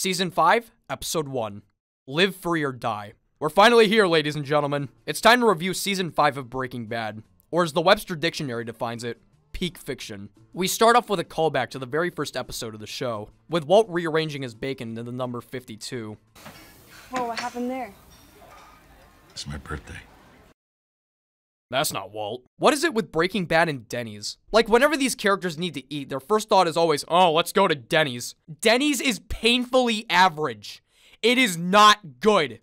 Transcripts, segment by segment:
Season 5, Episode 1 Live Free or Die. We're finally here, ladies and gentlemen. It's time to review Season 5 of Breaking Bad, or as the Webster Dictionary defines it, peak fiction. We start off with a callback to the very first episode of the show, with Walt rearranging his bacon into the number 52. Whoa, what happened there? It's my birthday. That's not Walt. What is it with Breaking Bad and Denny's? Like, whenever these characters need to eat, their first thought is always, oh, let's go to Denny's. Denny's is painfully average. It is not good.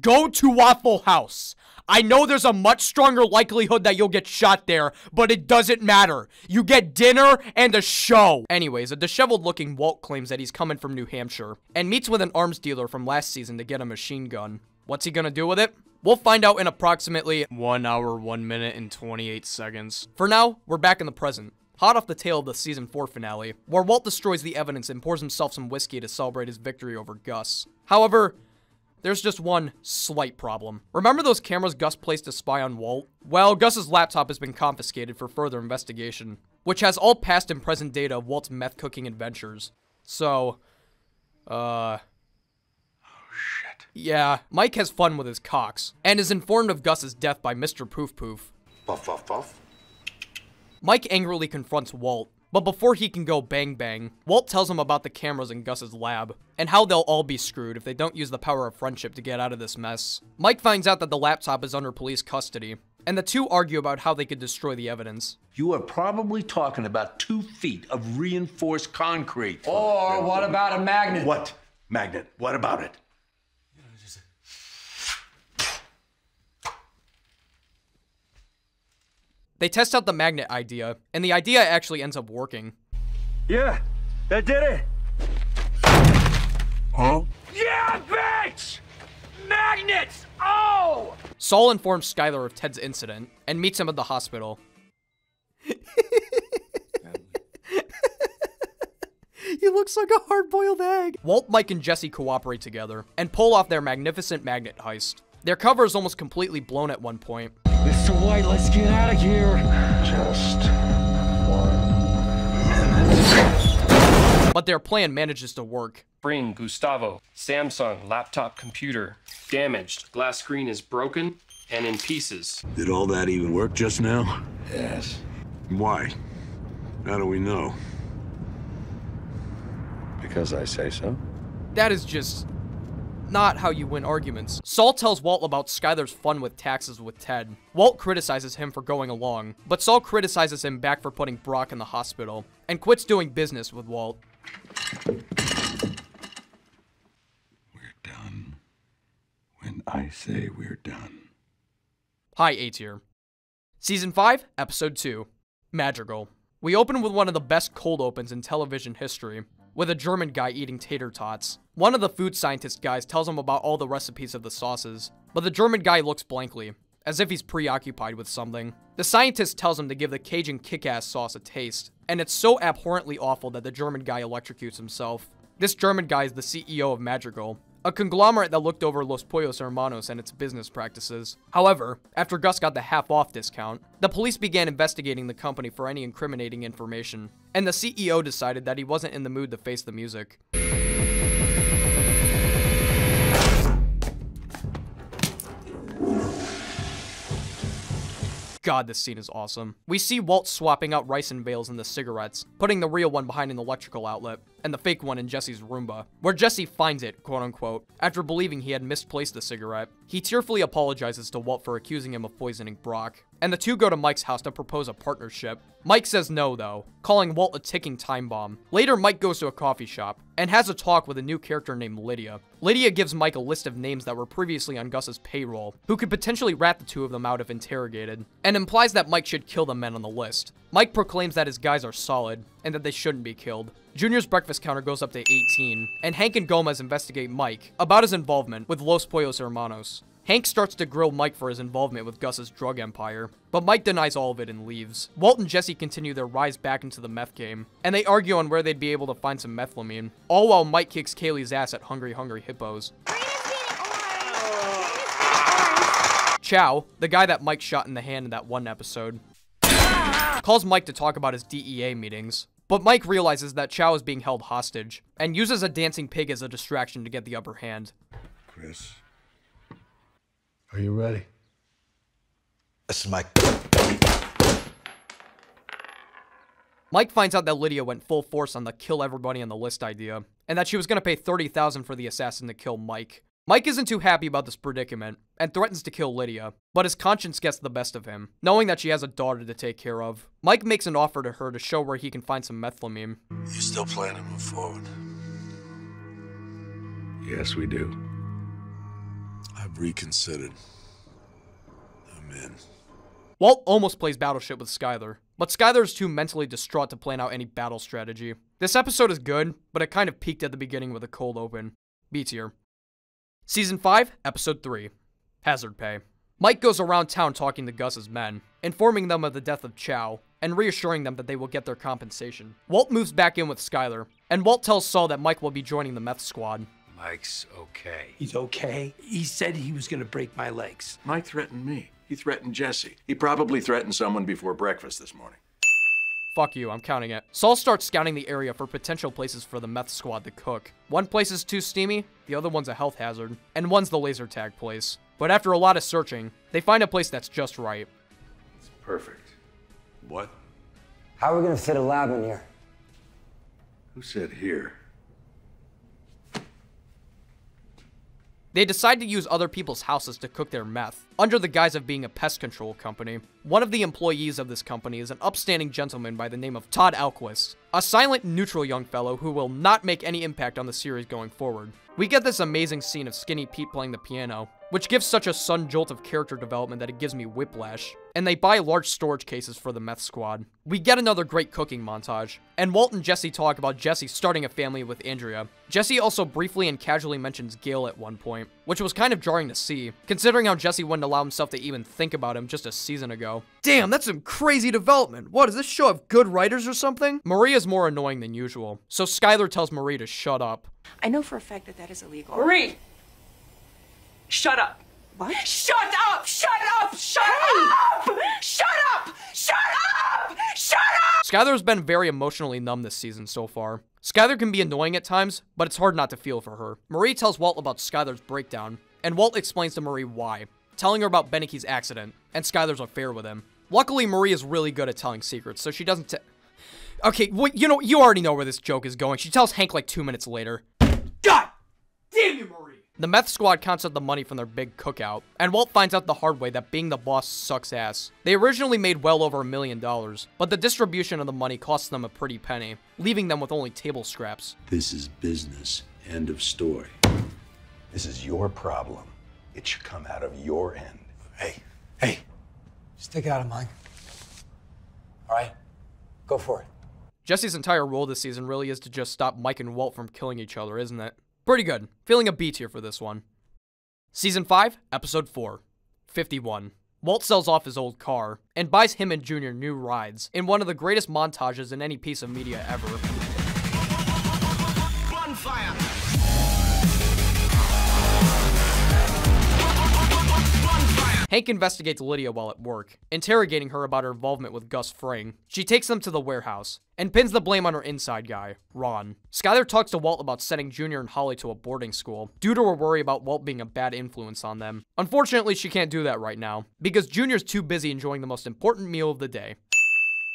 Go to Waffle House. I know there's a much stronger likelihood that you'll get shot there, but it doesn't matter. You get dinner and a show. Anyways, a disheveled looking Walt claims that he's coming from New Hampshire and meets with an arms dealer from last season to get a machine gun. What's he gonna do with it? We'll find out in approximately 1 hour, 1 minute, and 28 seconds. For now, we're back in the present. Hot off the tail of the season 4 finale, where Walt destroys the evidence and pours himself some whiskey to celebrate his victory over Gus. However, there's just one slight problem. Remember those cameras Gus placed to spy on Walt? Well, Gus's laptop has been confiscated for further investigation, which has all past and present data of Walt's meth cooking adventures. So, uh, yeah, Mike has fun with his cocks, and is informed of Gus's death by Mr. Poof Poof. Puff, puff, puff. Mike angrily confronts Walt, but before he can go bang bang, Walt tells him about the cameras in Gus's lab, and how they'll all be screwed if they don't use the power of friendship to get out of this mess. Mike finds out that the laptop is under police custody, and the two argue about how they could destroy the evidence. You are probably talking about two feet of reinforced concrete. Or what about a magnet? What? Magnet. What about it? They test out the magnet idea, and the idea actually ends up working. Yeah, that did it. Huh? Yeah, bitch! Magnets! Oh! Saul informs Skyler of Ted's incident and meets him at the hospital. he looks like a hard-boiled egg. Walt, Mike, and Jesse cooperate together and pull off their magnificent magnet heist. Their cover is almost completely blown at one point, Mr. White, let's get out of here. Just one minute. but their plan manages to work. Fring Gustavo. Samsung laptop computer. Damaged. Glass screen is broken and in pieces. Did all that even work just now? Yes. Why? How do we know? Because I say so. That is just not how you win arguments. Saul tells Walt about Skyler's fun with taxes with Ted. Walt criticizes him for going along, but Saul criticizes him back for putting Brock in the hospital, and quits doing business with Walt. We're done. When I say we're done. Hi, A tier. Season 5, Episode 2 Madrigal. We open with one of the best cold opens in television history, with a German guy eating tater tots. One of the food scientist guys tells him about all the recipes of the sauces, but the German guy looks blankly, as if he's preoccupied with something. The scientist tells him to give the Cajun kick-ass sauce a taste, and it's so abhorrently awful that the German guy electrocutes himself. This German guy is the CEO of Madrigal, a conglomerate that looked over Los Pollos Hermanos and its business practices. However, after Gus got the half off discount, the police began investigating the company for any incriminating information, and the CEO decided that he wasn't in the mood to face the music. God, this scene is awesome. We see Walt swapping out ricin vials in the cigarettes, putting the real one behind an electrical outlet, and the fake one in Jesse's Roomba, where Jesse finds it, quote unquote, after believing he had misplaced the cigarette. He tearfully apologizes to Walt for accusing him of poisoning Brock, and the two go to Mike's house to propose a partnership. Mike says no, though, calling Walt a ticking time bomb. Later, Mike goes to a coffee shop and has a talk with a new character named Lydia. Lydia gives Mike a list of names that were previously on Gus's payroll, who could potentially rat the two of them out if interrogated, and implies that Mike should kill the men on the list. Mike proclaims that his guys are solid, and that they shouldn't be killed. Junior's breakfast counter goes up to 18, and Hank and Gomez investigate Mike about his involvement with Los Pollos Hermanos. Hank starts to grill Mike for his involvement with Gus's drug empire, but Mike denies all of it and leaves. Walt and Jesse continue their rise back into the meth game, and they argue on where they'd be able to find some methylamine, all while Mike kicks Kaylee's ass at Hungry Hungry Hippos. Chow, the guy that Mike shot in the hand in that one episode, calls Mike to talk about his DEA meetings. But Mike realizes that Chow is being held hostage and uses a dancing pig as a distraction to get the upper hand. Chris. Are you ready? This is my. Mike finds out that Lydia went full force on the kill everybody on the list idea, and that she was going to pay 30,000 for the assassin to kill Mike. Mike isn't too happy about this predicament and threatens to kill Lydia, but his conscience gets the best of him, knowing that she has a daughter to take care of. Mike makes an offer to her to show where he can find some methylamine. You still plan to move forward? Yes, we do. I've reconsidered. I'm in. Walt almost plays Battleship with Skyler, but Skyler is too mentally distraught to plan out any battle strategy. This episode is good, but it kind of peaked at the beginning with a cold open. B tier. Season 5, Episode 3 Hazard Pay. Mike goes around town talking to Gus's men, informing them of the death of Chow, and reassuring them that they will get their compensation. Walt moves back in with Skyler, and Walt tells Saul that Mike will be joining the meth squad. Mike's okay. He's okay. He said he was gonna break my legs. Mike threatened me. He threatened Jesse. He probably threatened someone before breakfast this morning. Fuck you, I'm counting it. Saul starts scouting the area for potential places for the meth squad to cook. One place is too steamy, the other one's a health hazard, and one's the laser tag place. But after a lot of searching, they find a place that's just right. It's perfect. What? How are we gonna fit a lab in here? Who said here? They decide to use other people's houses to cook their meth, under the guise of being a pest control company. One of the employees of this company is an upstanding gentleman by the name of Todd Alquist, a silent, neutral young fellow who will not make any impact on the series going forward. We get this amazing scene of Skinny Pete playing the piano, which gives such a sudden jolt of character development that it gives me whiplash. And they buy large storage cases for the meth squad. We get another great cooking montage, and Walt and Jesse talk about Jesse starting a family with Andrea. Jesse also briefly and casually mentions Gale at one point, which was kind of jarring to see, considering how Jesse wouldn't allow himself to even think about him just a season ago. Damn, that's some crazy development. What, does this show have good writers or something? Maria's more annoying than usual, so Skyler tells Marie to shut up. I know for a fact that that is illegal. Marie! Shut up! What? Shut up! Shut up! Shut up! Shut up! Shut up! Shut up! Skyler's been very emotionally numb this season so far. Skyler can be annoying at times, but it's hard not to feel for her. Marie tells Walt about Skyler's breakdown, and Walt explains to Marie why, telling her about Beneke's accident and Skyler's affair with him. Luckily, Marie is really good at telling secrets, so she doesn't. okay, well, you know, you already know where this joke is going. She tells Hank like two minutes later. God damn you, Marie! The meth squad counts out the money from their big cookout, and Walt finds out the hard way that being the boss sucks ass. They originally made well over a million dollars, but the distribution of the money costs them a pretty penny, leaving them with only table scraps. This is business. End of story. This is your problem. It should come out of your end. Hey, hey, Stick out of mine. All right, go for it. Jesse's entire role this season really is to just stop Mike and Walt from killing each other, isn't it? Pretty good. Feeling a B tier for this one. Season 5, Episode 4 51. Walt sells off his old car and buys him and Junior new rides in one of the greatest montages in any piece of media ever. Hank investigates Lydia while at work, interrogating her about her involvement with Gus Fring. She takes them to the warehouse and pins the blame on her inside guy, Ron. Skyler talks to Walt about sending Junior and Holly to a boarding school due to her worry about Walt being a bad influence on them. Unfortunately, she can't do that right now because Junior's too busy enjoying the most important meal of the day.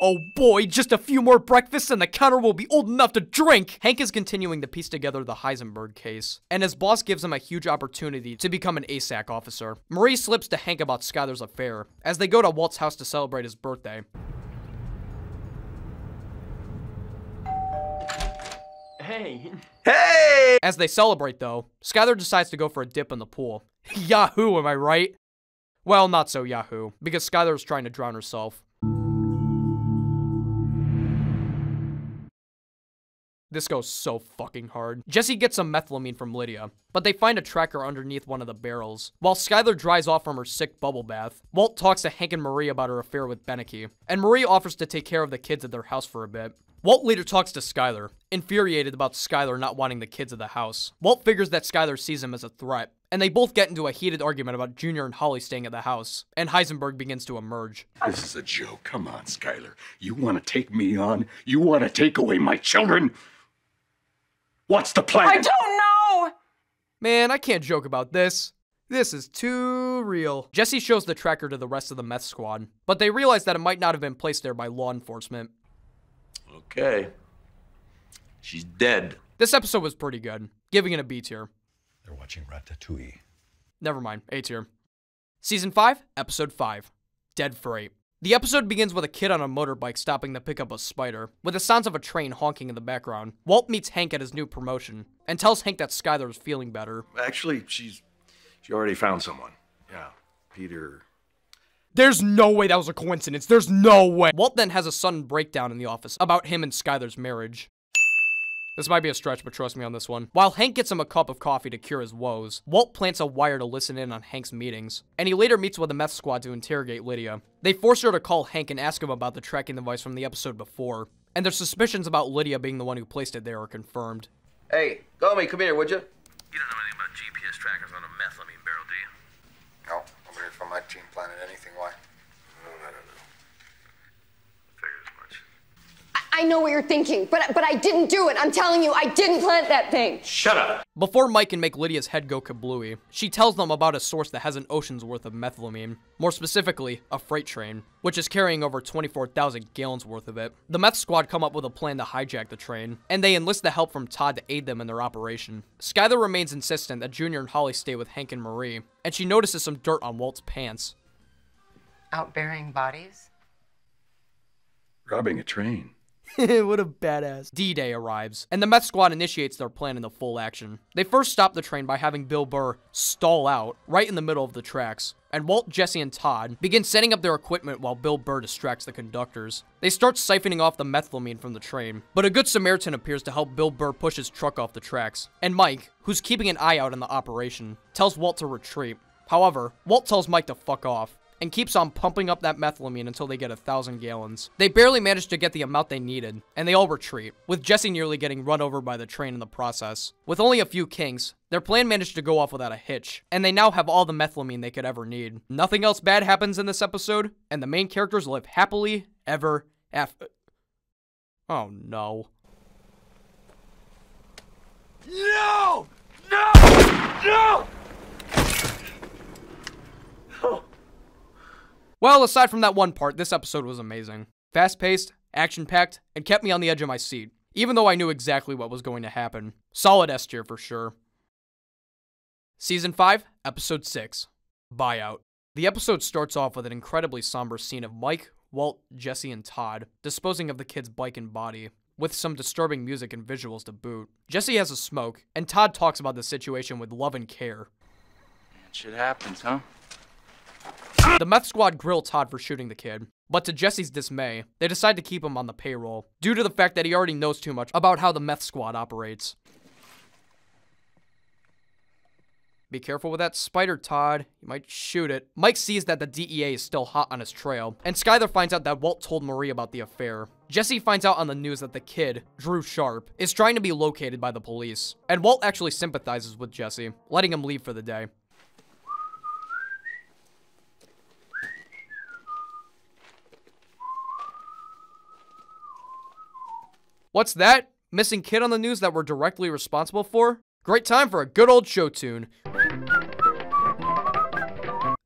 Oh boy, just a few more breakfasts and the counter will be old enough to drink! Hank is continuing to piece together the Heisenberg case, and his boss gives him a huge opportunity to become an ASAC officer. Marie slips to Hank about Skyler's affair, as they go to Walt's house to celebrate his birthday. Hey, Hey! As they celebrate, though, Skyler decides to go for a dip in the pool. Yahoo, am I right? Well, not so Yahoo, because Skyler is trying to drown herself. This goes so fucking hard. Jesse gets some methylamine from Lydia, but they find a tracker underneath one of the barrels. While Skyler dries off from her sick bubble bath, Walt talks to Hank and Marie about her affair with Beneke, and Marie offers to take care of the kids at their house for a bit. Walt later talks to Skyler, infuriated about Skyler not wanting the kids at the house. Walt figures that Skyler sees him as a threat, and they both get into a heated argument about Junior and Holly staying at the house, and Heisenberg begins to emerge. This is a joke. Come on, Skyler. You want to take me on? You want to take away my children? What's the plan? I don't know! Man, I can't joke about this. This is too real. Jesse shows the tracker to the rest of the meth squad, but they realize that it might not have been placed there by law enforcement. Okay. She's dead. This episode was pretty good, giving it a B tier. They're watching Ratatouille. Never mind, A tier. Season 5, Episode 5 Dead for Freight. The episode begins with a kid on a motorbike stopping to pick up a spider, with the sounds of a train honking in the background. Walt meets Hank at his new promotion and tells Hank that Skyler is feeling better. Actually, she's she already found someone. Yeah, Peter. There's no way that was a coincidence. There's no way. Walt then has a sudden breakdown in the office about him and Skyler's marriage. This might be a stretch, but trust me on this one. While Hank gets him a cup of coffee to cure his woes, Walt plants a wire to listen in on Hank's meetings, and he later meets with the meth squad to interrogate Lydia. They force her to call Hank and ask him about the tracking device from the episode before, and their suspicions about Lydia being the one who placed it there are confirmed. Hey, Gomi, come here, would you? You don't know anything about GPS trackers on a methylamine barrel, do you? No, nobody from my team planted anything. Why? I don't know. Figured as much. I know what you're thinking, but but I didn't do it. I'm telling you, I didn't plant that thing. Shut up. Before Mike can make Lydia's head go kablooey, she tells them about a source that has an ocean's worth of methylamine. More specifically, a freight train, which is carrying over 24,000 gallons worth of it. The meth squad come up with a plan to hijack the train, and they enlist the help from Todd to aid them in their operation. Skyler remains insistent that Junior and Holly stay with Hank and Marie, and she notices some dirt on Walt's pants. Out burying bodies? Robbing a train. what a badass. D-Day arrives, and the meth squad initiates their plan into full action. They first stop the train by having Bill Burr stall out right in the middle of the tracks, and Walt, Jesse, and Todd begin setting up their equipment while Bill Burr distracts the conductors. They start siphoning off the methylamine from the train, but a good Samaritan appears to help Bill Burr push his truck off the tracks, and Mike, who's keeping an eye out on the operation, tells Walt to retreat. However, Walt tells Mike to fuck off, and keeps on pumping up that methylamine until they get a thousand gallons. They barely manage to get the amount they needed, and they all retreat, with Jesse nearly getting run over by the train in the process. With only a few kinks, their plan managed to go off without a hitch, and they now have all the methylamine they could ever need. Nothing else bad happens in this episode, and the main characters live happily ever after. Oh no. No! No! No! Oh. Well, aside from that one part, this episode was amazing. Fast paced, action packed, and kept me on the edge of my seat, even though I knew exactly what was going to happen. Solid S tier for sure. Season 5, Episode 6 Buyout. The episode starts off with an incredibly somber scene of Mike, Walt, Jesse, and Todd disposing of the kid's bike and body, with some disturbing music and visuals to boot. Jesse has a smoke, and Todd talks about the situation with love and care. Shit happens, huh? The meth squad grill Todd for shooting the kid, but to Jesse's dismay, they decide to keep him on the payroll, due to the fact that he already knows too much about how the meth squad operates. Be careful with that spider, Todd. You might shoot it. Mike sees that the DEA is still hot on his trail, and Skyler finds out that Walt told Marie about the affair. Jesse finds out on the news that the kid, Drew Sharp, is trying to be located by the police, and Walt actually sympathizes with Jesse, letting him leave for the day. What's that? Missing kid on the news that we're directly responsible for? Great time for a good old show tune.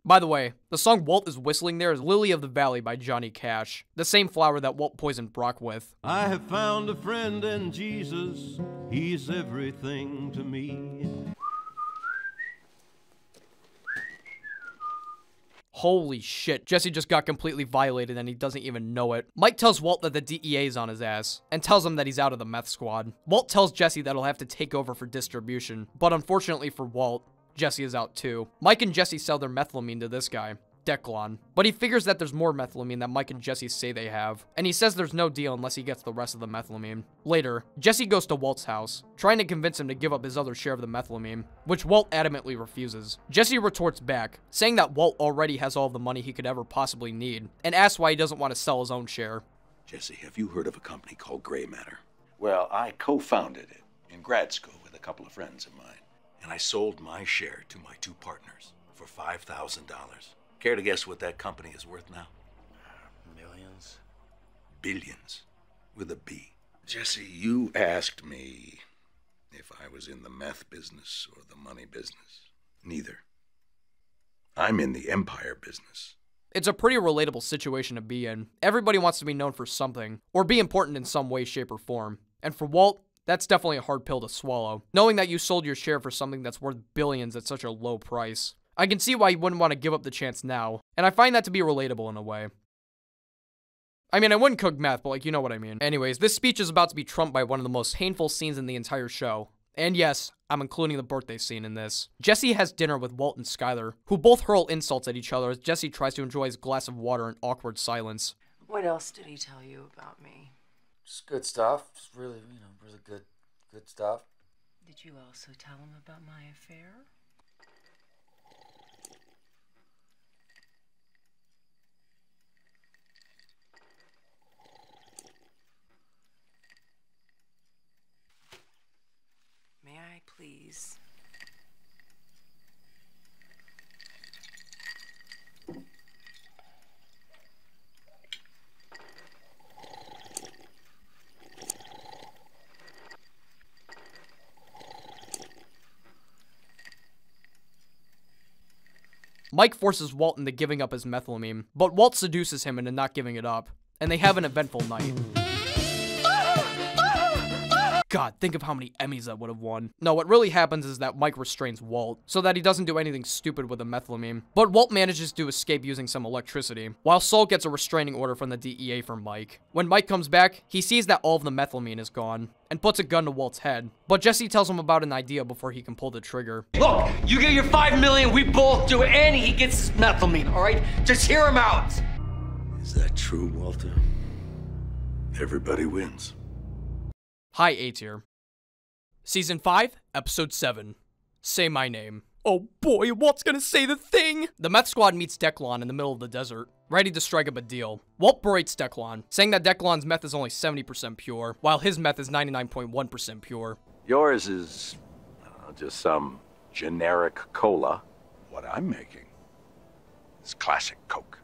By the way, the song Walt is whistling there is Lily of the Valley by Johnny Cash, the same flower that Walt poisoned Brock with. I have found a friend in Jesus, he's everything to me. Holy shit, Jesse just got completely violated and he doesn't even know it. Mike tells Walt that the DEA is on his ass, and tells him that he's out of the meth squad. Walt tells Jesse that he'll have to take over for distribution, but unfortunately for Walt, Jesse is out too. Mike and Jesse sell their methylamine to this guy, Declan, but he figures that there's more methylamine that Mike and Jesse say they have, and he says there's no deal unless he gets the rest of the methylamine. Later, Jesse goes to Walt's house, trying to convince him to give up his other share of the methylamine, which Walt adamantly refuses. Jesse retorts back, saying that Walt already has all the money he could ever possibly need, and asks why he doesn't want to sell his own share. Jesse, have you heard of a company called Gray Matter? Well, I co founded it in grad school with a couple of friends of mine. and I sold my share to my two partners for $5,000. Care to guess what that company is worth now? Millions? Billions. With a B. Jesse, you asked me if I was in the meth business or the money business. Neither. I'm in the empire business. It's a pretty relatable situation to be in. Everybody wants to be known for something, or be important in some way, shape, or form. And for Walt, that's definitely a hard pill to swallow. Knowing that you sold your share for something that's worth billions at such a low price. I can see why you wouldn't want to give up the chance now, and I find that to be relatable in a way. I mean, I wouldn't cook meth, but like, you know what I mean. Anyways, this speech is about to be trumped by one of the most painful scenes in the entire show. And yes, I'm including the birthday scene in this. Jesse has dinner with Walt and Skyler, who both hurl insults at each other as Jesse tries to enjoy his glass of water in awkward silence. What else did he tell you about me? Just good stuff. Just really, you know, really good, good stuff. Did you also tell him about my affair? May I please? Mike forces Walt into giving up his methylamine, but Walt seduces him into not giving it up, and they have an eventful night. God, think of how many Emmys that would have won. No, what really happens is that Mike restrains Walt, so that he doesn't do anything stupid with the methylamine. But Walt manages to escape using some electricity, while Saul gets a restraining order from the DEA for Mike. When Mike comes back, he sees that all of the methylamine is gone, and puts a gun to Walt's head. But Jesse tells him about an idea before he can pull the trigger. Look, you get your five million, we both do, and he gets his methylamine, all right? Just hear him out. Is that true, Walter? Everybody wins. Hi, A tier. Season 5, Episode 7. Say my name. Oh boy, Walt's gonna say the thing! The meth squad meets Declan in the middle of the desert, ready to strike up a deal. Walt berates Declan, saying that Declan's meth is only 70% pure, while his meth is 99.1% pure. Yours is uh, just some generic cola. What I'm making is classic Coke.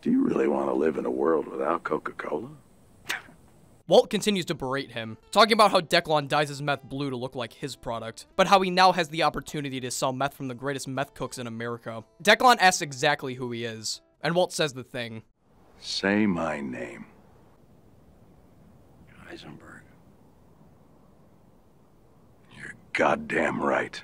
Do you really want to live in a world without Coca Cola? Walt continues to berate him, talking about how Declan dyes his meth blue to look like his product, but how he now has the opportunity to sell meth from the greatest meth cooks in America. Declan asks exactly who he is, and Walt says the thing. Say my name. Heisenberg. You're goddamn right.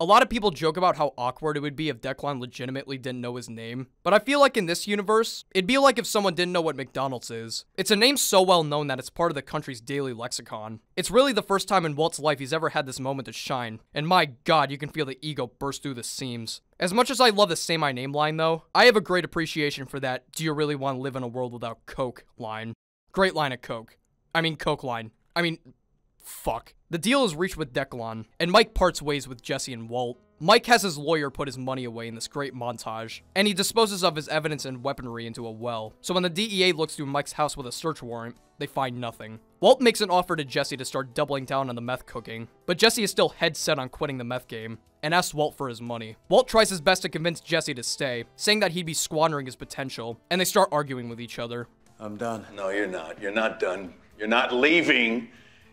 A lot of people joke about how awkward it would be if Declan legitimately didn't know his name, but I feel like in this universe, it'd be like if someone didn't know what McDonald's is. It's a name so well known that it's part of the country's daily lexicon. It's really the first time in Walt's life he's ever had this moment to shine, and my god, you can feel the ego burst through the seams. As much as I love the say my name line though, I have a great appreciation for that do you really want to live in a world without Coke line. Great line of Coke. I mean Coke line. I mean, fuck. The deal is reached with Declan, and Mike parts ways with Jesse and Walt. Mike has his lawyer put his money away in this great montage, and he disposes of his evidence and weaponry into a well. So when the DEA looks through Mike's house with a search warrant, they find nothing. Walt makes an offer to Jesse to start doubling down on the meth cooking, but Jesse is still head set on quitting the meth game, and asks Walt for his money. Walt tries his best to convince Jesse to stay, saying that he'd be squandering his potential, and they start arguing with each other. I'm done. No, you're not. You're not done. You're not leaving.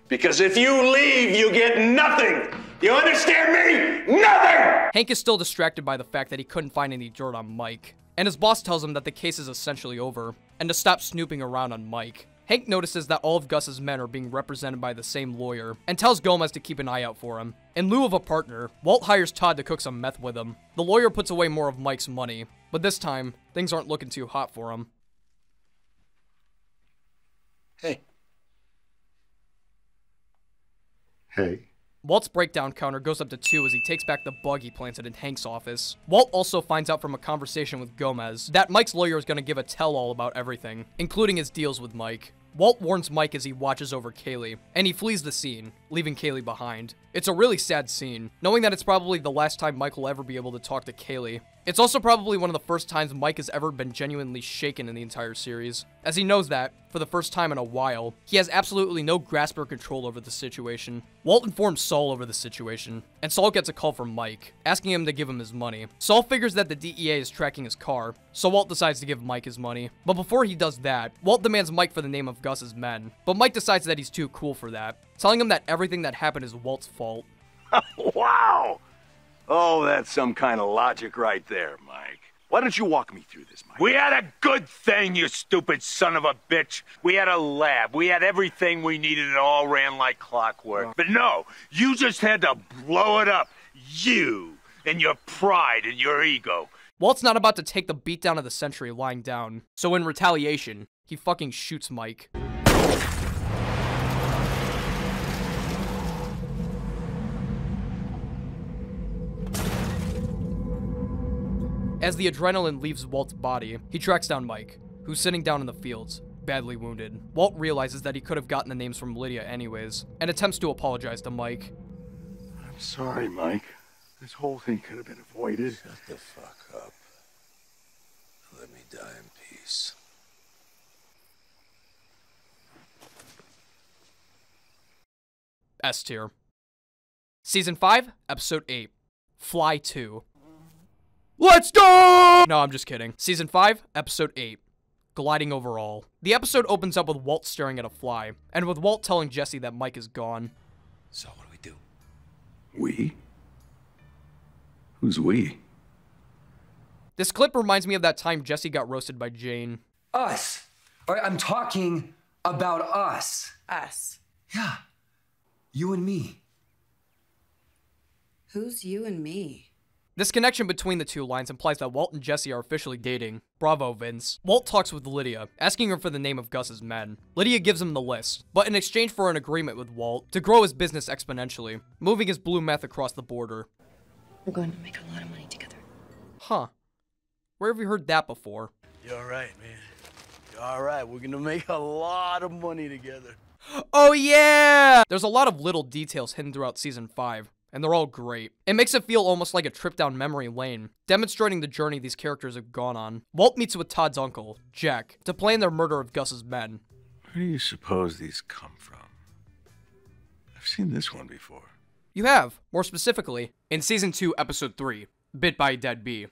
Because if you leave, you get nothing. You understand me? Nothing! Hank is still distracted by the fact that he couldn't find any dirt on Mike, and his boss tells him that the case is essentially over, and to stop snooping around on Mike. Hank notices that all of Gus's men are being represented by the same lawyer, and tells Gomez to keep an eye out for him. In lieu of a partner, Walt hires Todd to cook some meth with him. The lawyer puts away more of Mike's money, but this time, things aren't looking too hot for him. Hey. Hey. Walt's breakdown counter goes up to 2 as he takes back the bug he planted in Hank's office. Walt also finds out from a conversation with Gomez that Mike's lawyer is going to give a tell-all about everything, including his deals with Mike. Walt warns Mike as he watches over Kaylee, and he flees the scene, leaving Kaylee behind. It's a really sad scene, knowing that it's probably the last time Mike will ever be able to talk to Kaylee. It's also probably one of the first times Mike has ever been genuinely shaken in the entire series, as he knows that, for the first time in a while, he has absolutely no grasp or control over the situation. Walt informs Saul over the situation, and Saul gets a call from Mike, asking him to give him his money. Saul figures that the DEA is tracking his car, so Walt decides to give Mike his money. But before he does that, Walt demands Mike for the name of Gus's men, but Mike decides that he's too cool for that, telling him that everything that happened is Walt's fault. wow! Oh, that's some kind of logic right there, Mike. Why don't you walk me through this, Mike? We had a good thing, you stupid son of a bitch. We had a lab. We had everything we needed. It all ran like clockwork. But no, you just had to blow it up. You and your pride and your ego. Walt's not about to take the beatdown of the century lying down, so in retaliation, he fucking shoots Mike. As the adrenaline leaves Walt's body, he tracks down Mike, who's sitting down in the fields, badly wounded. Walt realizes that he could have gotten the names from Lydia anyways, and attempts to apologize to Mike. I'm sorry, Mike. This whole thing could have been avoided. Shut the fuck up. Let me die in peace. S tier. Season 5, Episode 8 Fly 2. Let's go! No, I'm just kidding. Season 5, Episode 8 Gliding Over All. The episode opens up with Walt staring at a fly, and with Walt telling Jesse that Mike is gone. So, what do we do? We? Who's we? This clip reminds me of that time Jesse got roasted by Jane. Us. All right, I'm talking about us. Us. Yeah. You and me. Who's you and me? This connection between the two lines implies that Walt and Jesse are officially dating. Bravo, Vince. Walt talks with Lydia, asking her for the name of Gus's men. Lydia gives him the list, but in exchange for an agreement with Walt to grow his business exponentially, moving his blue meth across the border. We're going to make a lot of money together. Huh. Where have you heard that before? You're all right, man. You're all right. We're gonna make a lot of money together. Oh yeah! There's a lot of little details hidden throughout season 5, and they're all great. It makes it feel almost like a trip down memory lane, demonstrating the journey these characters have gone on. Walt meets with Todd's uncle, Jack, to plan their murder of Gus's men. Where do you suppose these come from? I've seen this one before. You have, more specifically, in season 2, episode 3, Bit by a Dead Bee.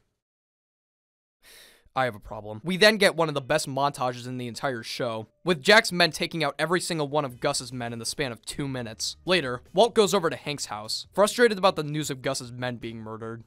I have a problem. We then get one of the best montages in the entire show, with Jack's men taking out every single one of Gus's men in the span of two minutes. Later, Walt goes over to Hank's house, frustrated about the news of Gus's men being murdered.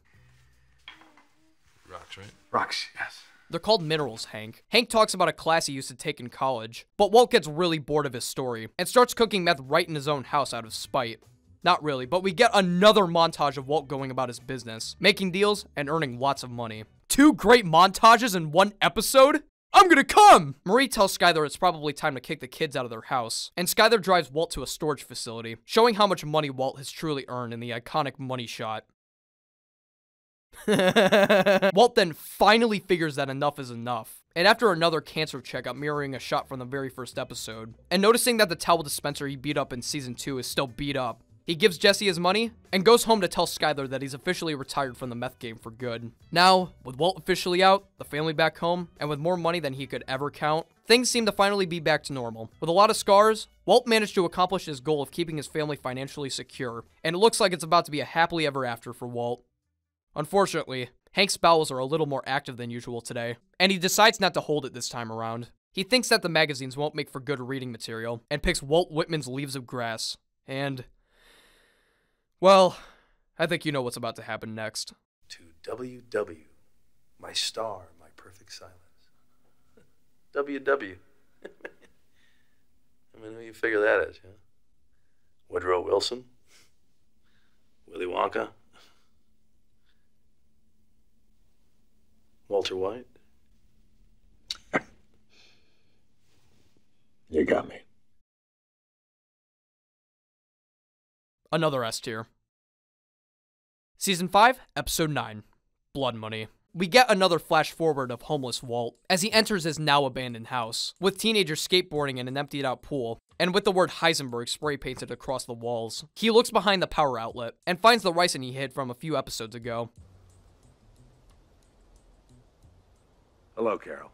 Rocks, right? Rocks, yes. They're called minerals, Hank. Hank talks about a class he used to take in college, but Walt gets really bored of his story and starts cooking meth right in his own house out of spite. Not really, but we get another montage of Walt going about his business, making deals, and earning lots of money. Two great montages in one episode? I'm gonna come! Marie tells Skyler it's probably time to kick the kids out of their house, and Skyler drives Walt to a storage facility, showing how much money Walt has truly earned in the iconic money shot. Walt then finally figures that enough is enough. And after another cancer checkup mirroring a shot from the very first episode, and noticing that the towel dispenser he beat up in season 2 is still beat up, he gives Jesse his money and goes home to tell Skyler that he's officially retired from the meth game for good. Now, with Walt officially out, the family back home, and with more money than he could ever count, things seem to finally be back to normal. With a lot of scars, Walt managed to accomplish his goal of keeping his family financially secure, and it looks like it's about to be a happily ever after for Walt. Unfortunately, Hank's bowels are a little more active than usual today, and he decides not to hold it this time around. He thinks that the magazines won't make for good reading material, and picks Walt Whitman's Leaves of Grass. And well, I think you know what's about to happen next. To WW, my star, my perfect silence. WW. I mean, who you figure that is, yeah? Woodrow Wilson? Willy Wonka? Walter White? You got me. Another S tier. Season 5, Episode 9 Blood Money. We get another flash forward of homeless Walt as he enters his now abandoned house, with teenagers skateboarding in an emptied out pool. and with the word Heisenberg spray painted across the walls. He looks behind the power outlet and finds the ricin he hid from a few episodes ago. Hello, Carol.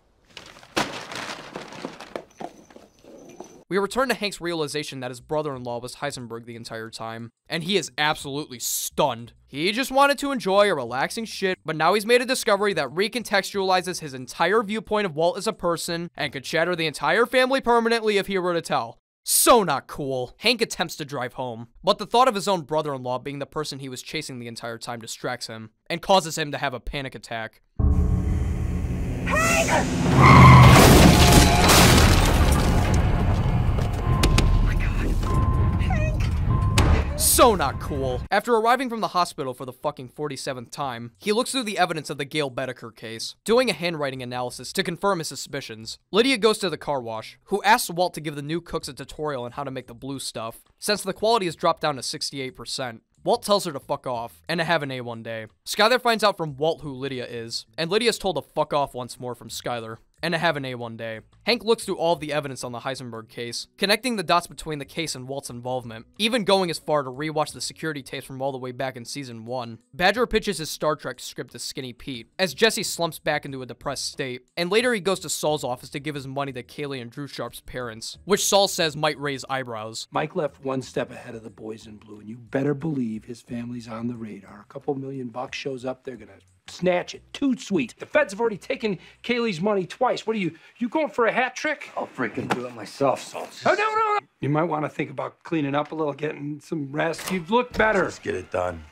We return to Hank's realization that his brother-in-law was Heisenberg the entire time, and he is absolutely stunned. He just wanted to enjoy a relaxing shit, but now he's made a discovery that recontextualizes his entire viewpoint of Walt as a person and could shatter the entire family permanently if he were to tell. So not cool. Hank attempts to drive home, but the thought of his own brother-in-law being the person he was chasing the entire time distracts him and causes him to have a panic attack. So not cool. After arriving from the hospital for the fucking 47th time, he looks through the evidence of the Gale Boetticher case, doing a handwriting analysis to confirm his suspicions. Lydia goes to the car wash, who asks Walt to give the new cooks a tutorial on how to make the blue stuff, since the quality has dropped down to 68%. Walt tells her to fuck off, and to have an A one day. Skyler finds out from Walt who Lydia is, and Lydia's told to fuck off once more from Skyler, and to have an A one day. Hank looks through all the evidence on the Heisenberg case, connecting the dots between the case and Walt's involvement, even going as far to rewatch the security tapes from all the way back in season 1. Badger pitches his Star Trek script to Skinny Pete, as Jesse slumps back into a depressed state, and later he goes to Saul's office to give his money to Kaylee and Drew Sharp's parents, which Saul says might raise eyebrows. Mike left one step ahead of the boys in blue, and you better believe his family's on the radar. A couple million bucks shows up, they're gonna snatch it. Too sweet. The feds have already taken Kaylee's money twice. What are you, you going for a hat trick? I'll freaking do it myself, Salts. Oh, no, no, no. You might want to think about cleaning up a little, getting some rest. You've looked better. Let's get it done.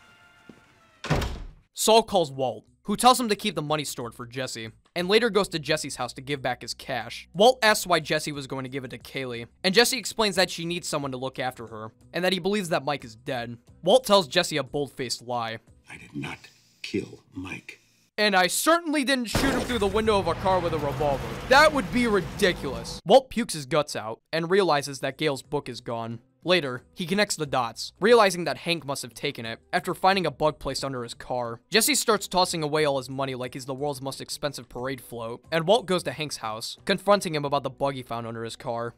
Saul calls Walt, who tells him to keep the money stored for Jesse, and later goes to Jesse's house to give back his cash. Walt asks why Jesse was going to give it to Kaylee, and Jesse explains that she needs someone to look after her, and that he believes that Mike is dead. Walt tells Jesse a bold-faced lie. I did not kill Mike. And I certainly didn't shoot him through the window of a car with a revolver. That would be ridiculous. Walt pukes his guts out and realizes that Gale's book is gone. Later, he connects the dots, realizing that Hank must have taken it after finding a bug placed under his car. Jesse starts tossing away all his money like he's the world's most expensive parade float, and Walt goes to Hank's house, confronting him about the bug he found under his car.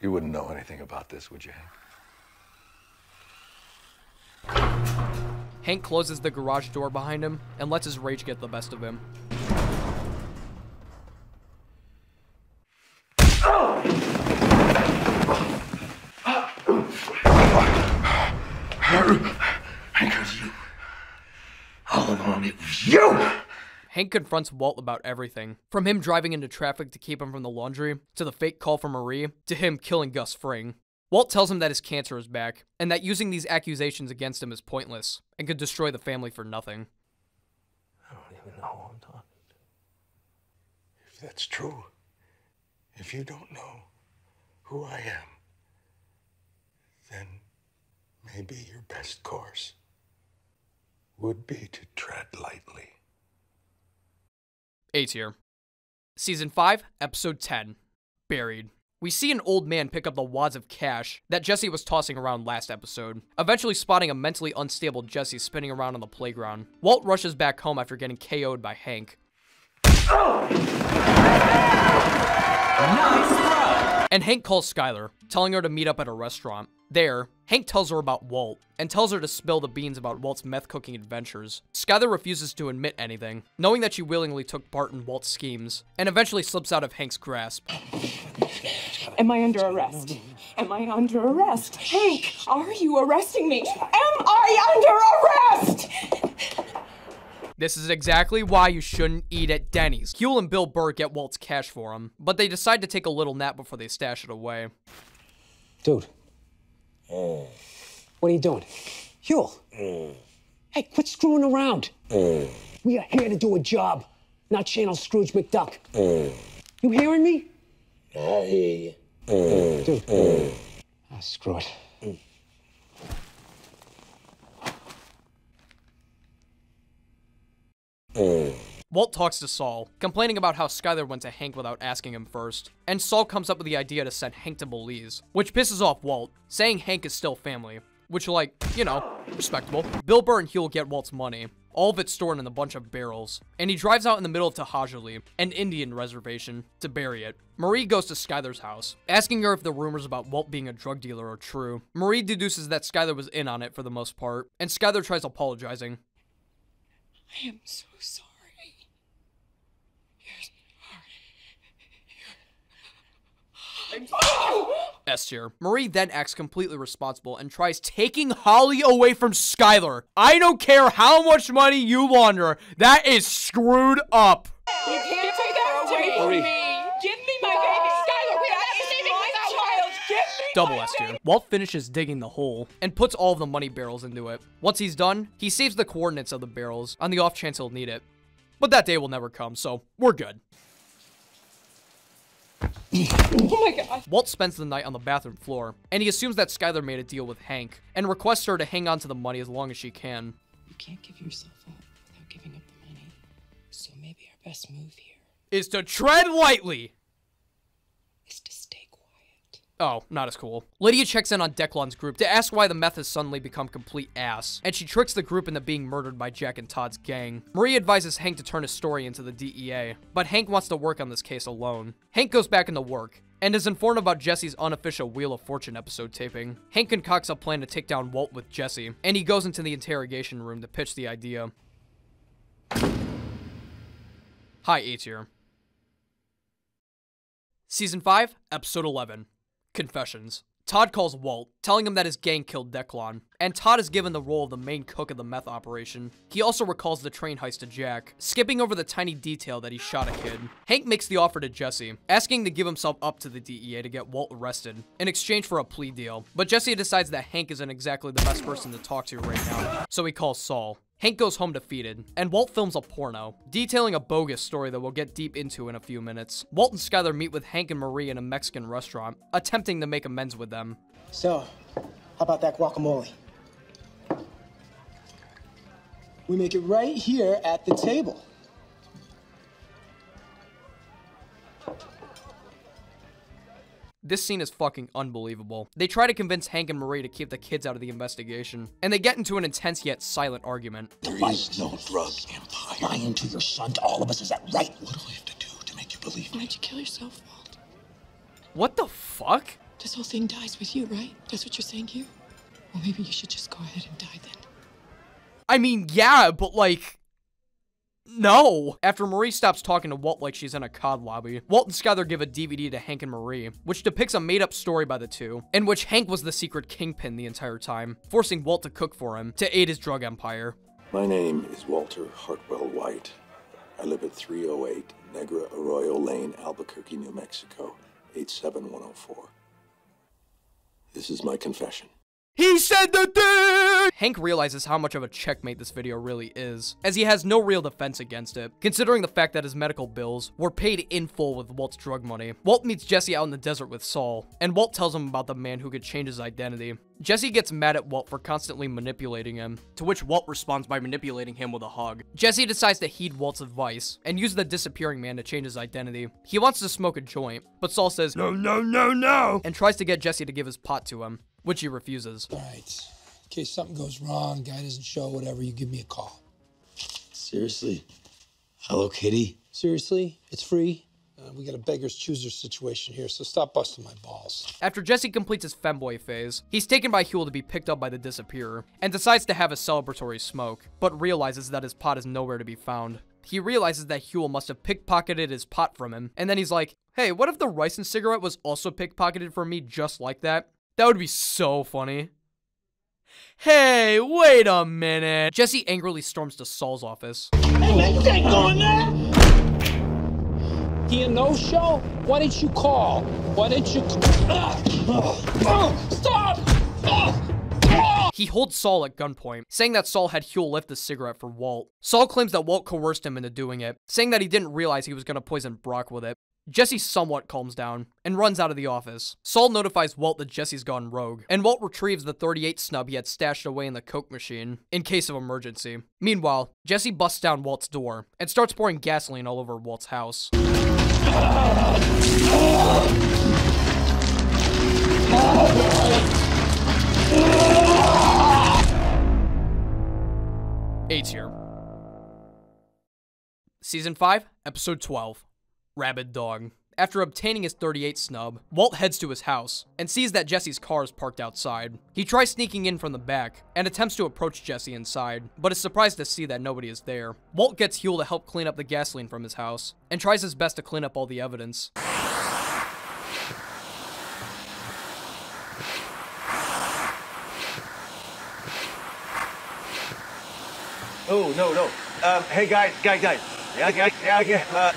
You wouldn't know anything about this, would you, Hank? Hank closes the garage door behind him and lets his rage get the best of him. Hank, it was you. All along, it was you! Hank confronts Walt about everything. From him driving into traffic to keep him from the laundry, to the fake call from Marie, to him killing Gus Fring. Walt tells him that his cancer is back, and that using these accusations against him is pointless, and could destroy the family for nothing. I don't even know who I'm talking to. If that's true, if you don't know who I am, then maybe your best course would be to tread lightly. A tier. Season 5, Episode 10 Buried. We see an old man pick up the wads of cash that Jesse was tossing around last episode, eventually spotting a mentally unstable Jesse spinning around on the playground. Walt rushes back home after getting KO'd by Hank. And Hank calls Skyler, telling her to meet up at a restaurant. There, Hank tells her about Walt, and tells her to spill the beans about Walt's meth cooking adventures. Skyler refuses to admit anything, knowing that she willingly took part in Walt's schemes, and eventually slips out of Hank's grasp. Am I under arrest? Am I under arrest? Hank, are you arresting me? Am I under arrest? This is exactly why you shouldn't eat at Denny's. Huell and Bill Burr get Walt's cash for him, but they decide to take a little nap before they stash it away. Dude. What are you doing? Huell. Hey, quit screwing around. We are here to do a job, not channel Scrooge McDuck. You hearing me? I hear you. Ah, screw it. Walt talks to Saul, complaining about how Skyler went to Hank without asking him first, and Saul comes up with the idea to send Hank to Belize, which pisses off Walt, saying Hank is still family. which like, you know, respectable. Bill Burr and Huell get Walt's money. All of it stored in a bunch of barrels. And he drives out in the middle of To'Hajiilee, an Indian reservation, to bury it. Marie goes to Skyler's house, asking her if the rumors about Walt being a drug dealer are true. Marie deduces that Skyler was in on it for the most part, and Skyler tries apologizing. I am so sorry. S tier. Marie then acts completely responsible and tries taking Holly away from Skyler. I don't care how much money you launder, that is screwed up. You can't take that away from me. Give me my baby, Skyler. We have anything my child. Give me Double S tier. Walt finishes digging the hole and puts all of the money barrels into it. Once he's done, he saves the coordinates of the barrels on the off chance he'll need it. But that day will never come, so we're good. Oh my god. Walt spends the night on the bathroom floor, and he assumes that Skyler made a deal with Hank, and requests her to hang on to the money as long as she can. You can't give yourself up without giving up the money. So maybe our best move here Is to tread lightly! is to stay quiet. Oh, not as cool. Lydia checks in on Declan's group to ask why the meth has suddenly become complete ass, and she tricks the group into being murdered by Jack and Todd's gang. Marie advises Hank to turn his story into the DEA, but Hank wants to work on this case alone. Hank goes back into work, and is informed about Jesse's unofficial Wheel of Fortune episode taping. Hank concocts a plan to take down Walt with Jesse, and he goes into the interrogation room to pitch the idea. Hi, A tier. Season 5, Episode 11 Confessions. Todd calls Walt, telling him that his gang killed Declan, and Todd is given the role of the main cook of the meth operation. He also recalls the train heist to Jack, skipping over the tiny detail that he shot a kid. Hank makes the offer to Jesse, asking to give himself up to the DEA to get Walt arrested, in exchange for a plea deal. But Jesse decides that Hank isn't exactly the best person to talk to right now, so he calls Saul. Hank goes home defeated, and Walt films a porno, detailing a bogus story that we'll get deep into in a few minutes. Walt and Skyler meet with Hank and Marie in a Mexican restaurant, attempting to make amends with them. So, how about that guacamole? We make it right here at the table. This scene is fucking unbelievable. They try to convince Hank and Marie to keep the kids out of the investigation, and they get into an intense yet silent argument. There is no drug empire. Lying to your son, to all of us, is that right? What do I have to do to make you believe me? Why'd you kill yourself, Walt? What the fuck? This whole thing dies with you, right? That's what you're saying here? Well, maybe you should just go ahead and die then. I mean, yeah, but like. No! After Marie stops talking to Walt like she's in a COD lobby, Walt and Skyler give a DVD to Hank and Marie, which depicts a made up story by the two, in which Hank was the secret kingpin the entire time, forcing Walt to cook for him to aid his drug empire. My name is Walter Hartwell White. I live at 308 Negra Arroyo Lane, Albuquerque, New Mexico, 87104. This is my confession. He said the thing! Hank realizes how much of a checkmate this video really is, as he has no real defense against it, considering the fact that his medical bills were paid in full with Walt's drug money. Walt meets Jesse out in the desert with Saul, and Walt tells him about the man who could change his identity. Jesse gets mad at Walt for constantly manipulating him, to which Walt responds by manipulating him with a hug. Jesse decides to heed Walt's advice, and use the disappearing man to change his identity. He wants to smoke a joint, but Saul says, No, no, no, no! And tries to get Jesse to give his pot to him, which he refuses. All right. In case something goes wrong, guy doesn't show, whatever, you give me a call. Seriously? Hello, Kitty? Seriously? It's free? Uh, we got a beggar's chooser situation here, so stop busting my balls. After Jesse completes his femboy phase, he's taken by Huell to be picked up by the disappearer, and decides to have a celebratory smoke, but realizes that his pot is nowhere to be found. He realizes that Huell must have pickpocketed his pot from him, and then he's like, hey, what if the ricin cigarette was also pickpocketed from me just like that? That would be so funny. Hey, wait a minute. Jesse angrily storms to Saul's office. Hey, man, you can't go in there! He a no-show? Why didn't you call? Why didn't you... Ah! Oh, stop! Ah! He holds Saul at gunpoint, saying that Saul had Huell lift the cigarette for Walt. Saul claims that Walt coerced him into doing it, saying that he didn't realize he was going to poison Brock with it. Jesse somewhat calms down and runs out of the office. Saul notifies Walt that Jesse's gone rogue, and Walt retrieves the 38 snub he had stashed away in the Coke machine in case of emergency. Meanwhile, Jesse busts down Walt's door and starts pouring gasoline all over Walt's house. A tier. Season 5, Episode 12 Rabid Dog. After obtaining his 38 snub, Walt heads to his house and sees that Jesse's car is parked outside. He tries sneaking in from the back and attempts to approach Jesse inside, but is surprised to see that nobody is there. Walt gets Huell to help clean up the gasoline from his house and tries his best to clean up all the evidence. Oh, no, no. Um, hey, guys, guys, guys. Yeah, yeah, yeah, yeah. Uh?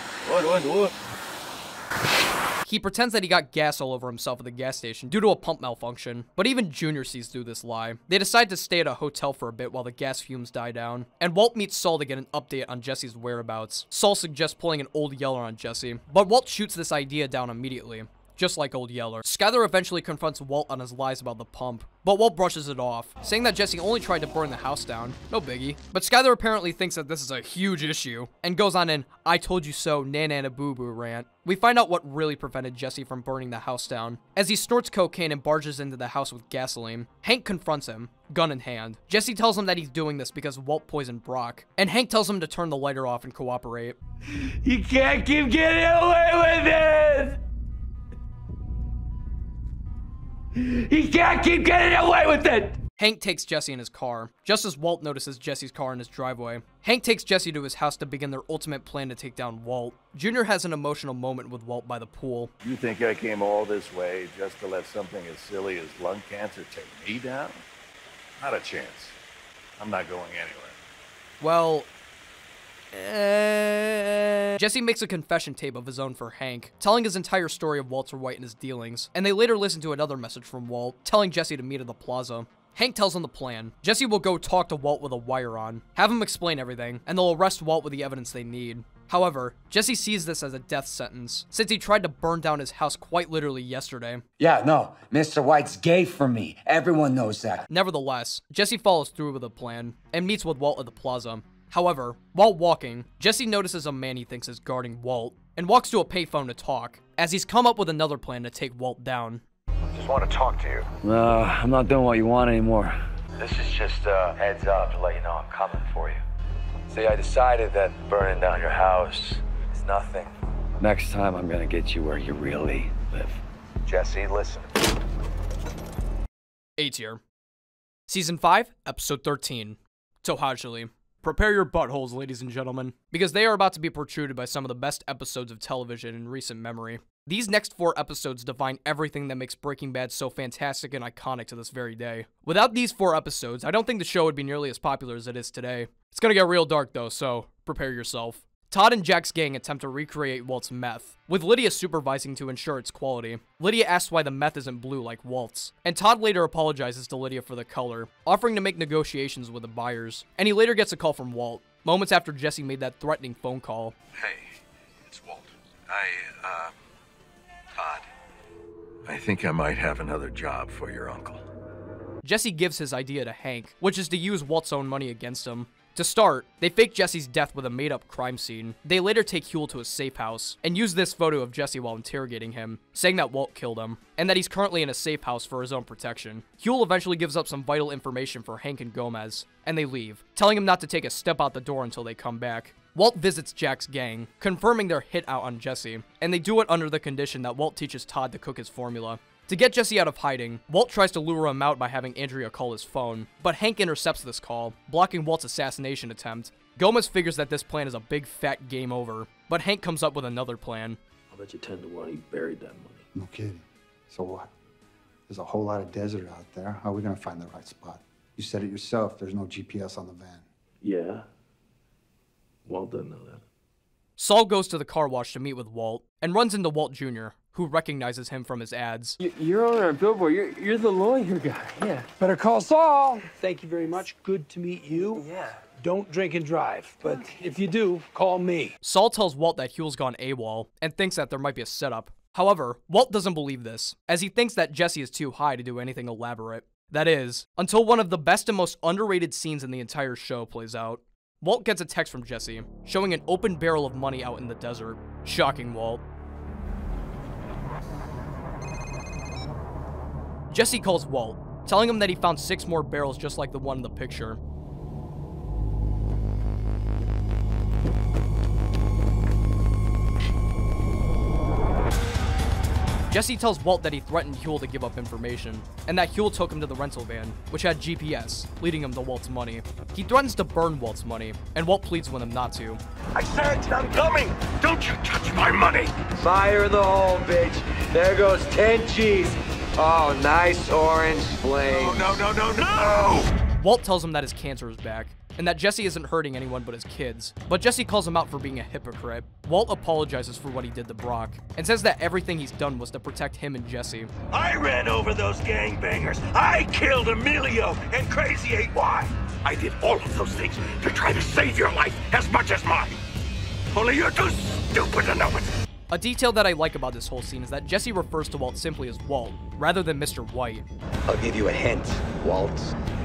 He pretends that he got gas all over himself at the gas station due to a pump malfunction, but even Junior sees through this lie. They decide to stay at a hotel for a bit while the gas fumes die down, and Walt meets Saul to get an update on Jesse's whereabouts. Saul suggests pulling an old Yeller on Jesse, but Walt shoots this idea down immediately just like old Yeller. Skyler eventually confronts Walt on his lies about the pump, but Walt brushes it off, saying that Jesse only tried to burn the house down. No biggie. But Skyler apparently thinks that this is a huge issue, and goes on an I told you so nanana boo boo rant. We find out what really prevented Jesse from burning the house down. As he snorts cocaine and barges into the house with gasoline, Hank confronts him, gun in hand. Jesse tells him that he's doing this because Walt poisoned Brock, and Hank tells him to turn the lighter off and cooperate. You can't keep getting away with it! He can't keep getting away with it! Hank takes Jesse in his car, just as Walt notices Jesse's car in his driveway. Hank takes Jesse to his house to begin their ultimate plan to take down Walt. Junior has an emotional moment with Walt by the pool. You think I came all this way just to let something as silly as lung cancer take me down? Not a chance. I'm not going anywhere. Well, uh, Jesse makes a confession tape of his own for Hank, telling his entire story of Walter White and his dealings, and they later listen to another message from Walt, telling Jesse to meet at the plaza. Hank tells him the plan. Jesse will go talk to Walt with a wire on, have him explain everything, and they'll arrest Walt with the evidence they need. However, Jesse sees this as a death sentence, since he tried to burn down his house quite literally yesterday. Yeah, no, Mr. White's gay for me. Everyone knows that. Nevertheless, Jesse follows through with the plan, and meets with Walt at the plaza. However, while walking, Jesse notices a man he thinks is guarding Walt, and walks to a payphone to talk, as he's come up with another plan to take Walt down. I just want to talk to you. No, I'm not doing what you want anymore. This is just a heads up to let you know I'm coming for you. See, I decided that burning down your house is nothing. Next time, I'm gonna get you where you really live. Jesse, listen. A tier. Season 5, Episode 13. To'Hajiilee. Prepare your buttholes, ladies and gentlemen, because they are about to be protruded by some of the best episodes of television in recent memory. These next four episodes define everything that makes Breaking Bad so fantastic and iconic to this very day. Without these four episodes, I don't think the show would be nearly as popular as it is today. It's gonna get real dark though, so prepare yourself. Todd and Jack's gang attempt to recreate Walt's meth, with Lydia supervising to ensure its quality. Lydia asks why the meth isn't blue like Walt's, and Todd later apologizes to Lydia for the color, offering to make negotiations with the buyers. And he later gets a call from Walt, moments after Jesse made that threatening phone call. Hey, it's Walt. I, uh, Todd. I think I might have another job for your uncle. Jesse gives his idea to Hank, which is to use Walt's own money against him. To start, they fake Jesse's death with a made-up crime scene. They later take Huell to a safe house, and use this photo of Jesse while interrogating him, saying that Walt killed him, and that he's currently in a safe house for his own protection. Huell eventually gives up some vital information for Hank and Gomez, and they leave, telling him not to take a step out the door until they come back. Walt visits Jack's gang, confirming their hit out on Jesse, and they do it under the condition that Walt teaches Todd to cook his formula. To get Jesse out of hiding, Walt tries to lure him out by having Andrea call his phone, but Hank intercepts this call, blocking Walt's assassination attempt. Gomez figures that this plan is a big fat game over, but Hank comes up with another plan. I'll bet you 10 to 1 he buried that money. No kidding. So what? There's a whole lot of desert out there. How are we gonna find the right spot? You said it yourself. There's no GPS on the van. Yeah. Walt doesn't know that. Saul goes to the car wash to meet with Walt, and runs into Walt Jr., who recognizes him from his ads. You're on our billboard. You're, you're the lawyer guy. Yeah. Better call Saul. Thank you very much. Good to meet you. Yeah. Don't drink and drive, but if you do, call me. Saul tells Walt that Huell's gone AWOL and thinks that there might be a setup. However, Walt doesn't believe this, as he thinks that Jesse is too high to do anything elaborate. That is, until one of the best and most underrated scenes in the entire show plays out. Walt gets a text from Jesse, showing an open barrel of money out in the desert. Shocking, Walt. Jesse calls Walt, telling him that he found six more barrels just like the one in the picture. Jesse tells Walt that he threatened Huell to give up information, and that Huell took him to the rental van, which had GPS, leading him to Walt's money. He threatens to burn Walt's money, and Walt pleads with him not to. I said I'm coming! Don't you touch my money! Fire in the hole, bitch! There goes 10 G's Oh, nice orange flame. No, no, no, no, no! Walt tells him that his cancer is back, and that Jesse isn't hurting anyone but his kids. But Jesse calls him out for being a hypocrite. Walt apologizes for what he did to Brock, and says that everything he's done was to protect him and Jesse. I ran over those gangbangers. I killed Emilio and Crazy 8Y. I did all of those things to try to save your life as much as mine. Only you're too stupid to know it. A detail that I like about this whole scene is that Jesse refers to Walt simply as Walt, rather than Mr. White. I'll give you a hint, Walt.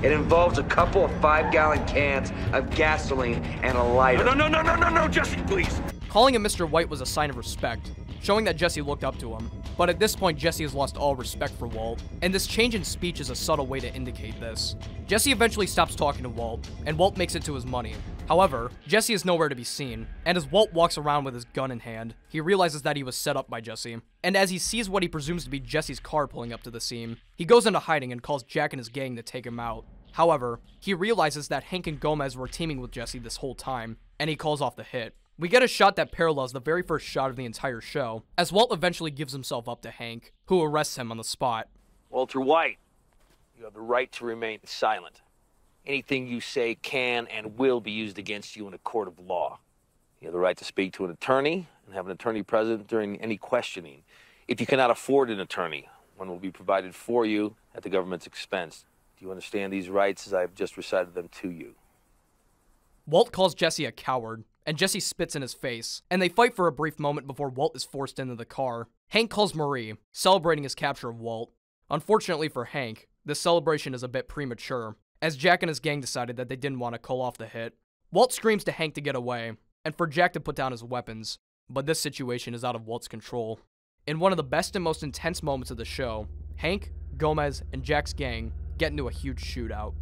It involves a couple of five-gallon cans of gasoline and a lighter. No, no, no, no, no, no, Jesse, please. Calling him Mr. White was a sign of respect, showing that Jesse looked up to him. But at this point, Jesse has lost all respect for Walt, and this change in speech is a subtle way to indicate this. Jesse eventually stops talking to Walt, and Walt makes it to his money. However, Jesse is nowhere to be seen, and as Walt walks around with his gun in hand, he realizes that he was set up by Jesse. And as he sees what he presumes to be Jesse's car pulling up to the scene, he goes into hiding and calls Jack and his gang to take him out. However, he realizes that Hank and Gomez were teaming with Jesse this whole time, and he calls off the hit. We get a shot that parallels the very first shot of the entire show, as Walt eventually gives himself up to Hank, who arrests him on the spot. Walter White, you have the right to remain silent. Anything you say can and will be used against you in a court of law. You have the right to speak to an attorney and have an attorney present during any questioning. If you cannot afford an attorney, one will be provided for you at the government's expense. Do you understand these rights as I have just recited them to you? Walt calls Jesse a coward, and Jesse spits in his face, and they fight for a brief moment before Walt is forced into the car. Hank calls Marie, celebrating his capture of Walt. Unfortunately for Hank, this celebration is a bit premature, as Jack and his gang decided that they didn't want to call off the hit. Walt screams to Hank to get away, and for Jack to put down his weapons, but this situation is out of Walt's control. In one of the best and most intense moments of the show, Hank, Gomez, and Jack's gang get into a huge shootout.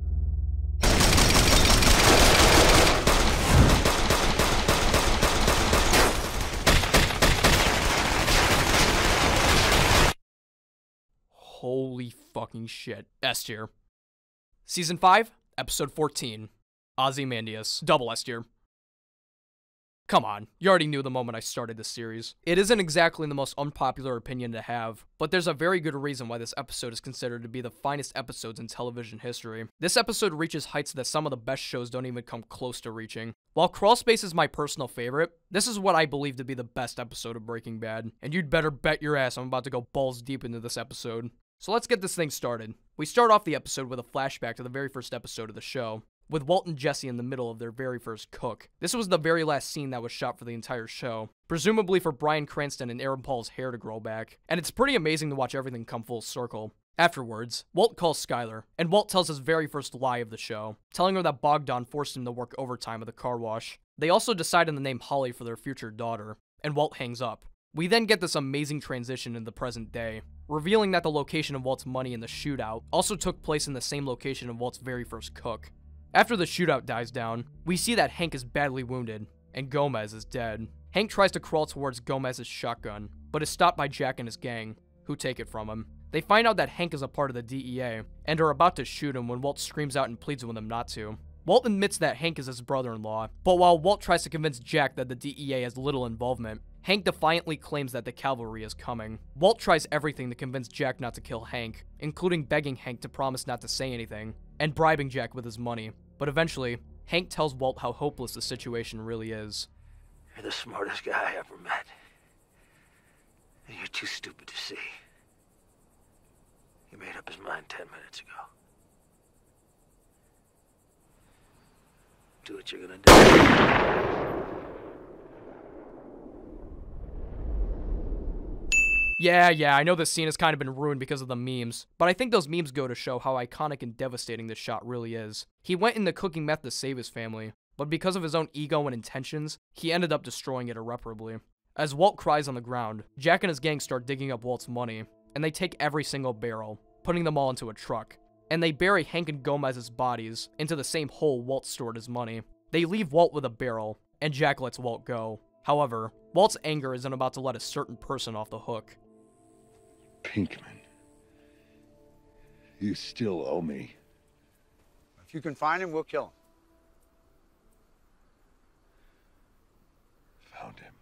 Holy fucking shit. S tier. Season 5, Episode 14 Ozymandias. Double S tier. Come on, you already knew the moment I started this series. It isn't exactly the most unpopular opinion to have, but there's a very good reason why this episode is considered to be the finest episodes in television history. This episode reaches heights that some of the best shows don't even come close to reaching. While Crawlspace is my personal favorite, this is what I believe to be the best episode of Breaking Bad, and you'd better bet your ass I'm about to go balls deep into this episode. So let's get this thing started. We start off the episode with a flashback to the very first episode of the show, with Walt and Jesse in the middle of their very first cook. This was the very last scene that was shot for the entire show, presumably for Bryan Cranston and Aaron Paul's hair to grow back, and it's pretty amazing to watch everything come full circle. Afterwards, Walt calls Skyler, and Walt tells his very first lie of the show, telling her that Bogdan forced him to work overtime at the car wash. They also decide on the name Holly for their future daughter, and Walt hangs up. We then get this amazing transition in the present day, revealing that the location of Walt's money in the shootout also took place in the same location of Walt's very first cook. After the shootout dies down, we see that Hank is badly wounded, and Gomez is dead. Hank tries to crawl towards Gomez's shotgun, but is stopped by Jack and his gang, who take it from him. They find out that Hank is a part of the DEA, and are about to shoot him when Walt screams out and pleads with him not to. Walt admits that Hank is his brother-in-law, but while Walt tries to convince Jack that the DEA has little involvement, Hank defiantly claims that the cavalry is coming. Walt tries everything to convince Jack not to kill Hank, including begging Hank to promise not to say anything, and bribing Jack with his money. But eventually, Hank tells Walt how hopeless the situation really is. You're the smartest guy I ever met. And you're too stupid to see. He made up his mind ten minutes ago. Do what you're gonna do. Yeah, yeah, I know this scene has kind of been ruined because of the memes, but I think those memes go to show how iconic and devastating this shot really is. He went into cooking meth to save his family, but because of his own ego and intentions, he ended up destroying it irreparably. As Walt cries on the ground, Jack and his gang start digging up Walt's money, and they take every single barrel, putting them all into a truck. And they bury Hank and Gomez's bodies into the same hole Walt stored his money. They leave Walt with a barrel, and Jack lets Walt go. However, Walt's anger isn't about to let a certain person off the hook. Pinkman. You still owe me. If you can find him, we'll kill him. Found him.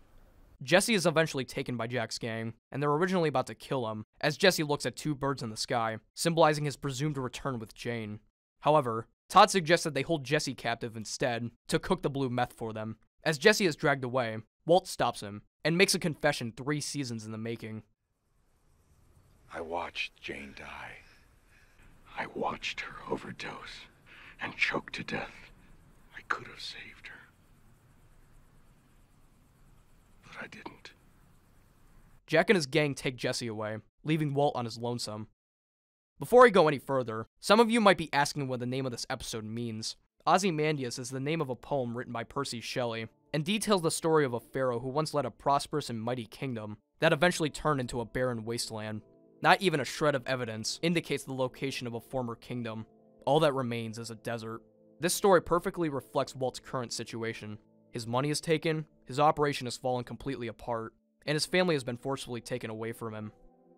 Jesse is eventually taken by Jack's gang, and they're originally about to kill him, as Jesse looks at two birds in the sky, symbolizing his presumed return with Jane. However, Todd suggests that they hold Jesse captive instead to cook the blue meth for them. As Jesse is dragged away, Walt stops him and makes a confession three seasons in the making. I watched Jane die. I watched her overdose and choke to death. I could have saved her. But I didn't. Jack and his gang take Jesse away, leaving Walt on his lonesome. Before I go any further, some of you might be asking what the name of this episode means. Ozymandias is the name of a poem written by Percy Shelley, and details the story of a pharaoh who once led a prosperous and mighty kingdom that eventually turned into a barren wasteland. Not even a shred of evidence indicates the location of a former kingdom. All that remains is a desert. This story perfectly reflects Walt's current situation. His money is taken, his operation has fallen completely apart, and his family has been forcefully taken away from him.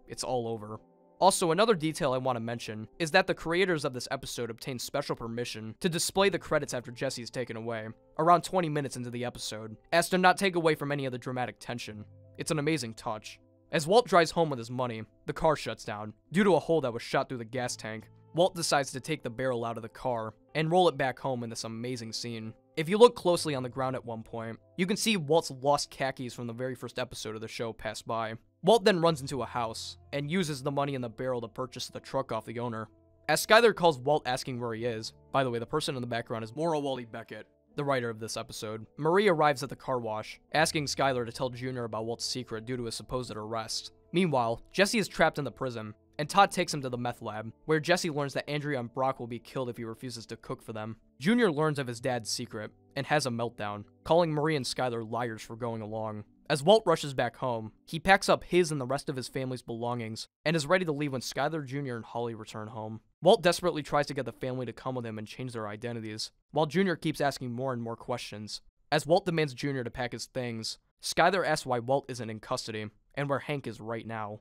It's all over. Also, another detail I want to mention is that the creators of this episode obtained special permission to display the credits after Jesse is taken away, around 20 minutes into the episode, as to not take away from any of the dramatic tension. It's an amazing touch. As Walt drives home with his money, the car shuts down, due to a hole that was shot through the gas tank. Walt decides to take the barrel out of the car and roll it back home in this amazing scene. If you look closely on the ground at one point, you can see Walt's lost khakis from the very first episode of the show pass by. Walt then runs into a house and uses the money in the barrel to purchase the truck off the owner. As Skyler calls Walt asking where he is, by the way, the person in the background is Moira Walley-Beckett, the writer of this episode. Marie arrives at the car wash, asking Skyler to tell Junior about Walt's secret due to his supposed arrest. Meanwhile, Jesse is trapped in the prison, and Todd takes him to the meth lab, where Jesse learns that Andrea and Brock will be killed if he refuses to cook for them. Junior learns of his dad's secret, and has a meltdown, calling Marie and Skyler liars for going along. As Walt rushes back home, he packs up his and the rest of his family's belongings, and is ready to leave when Skyler Jr. and Holly return home. Walt desperately tries to get the family to come with him and change their identities, while Jr. keeps asking more and more questions. As Walt demands Jr. to pack his things, Skyler asks why Walt isn't in custody, and where Hank is right now.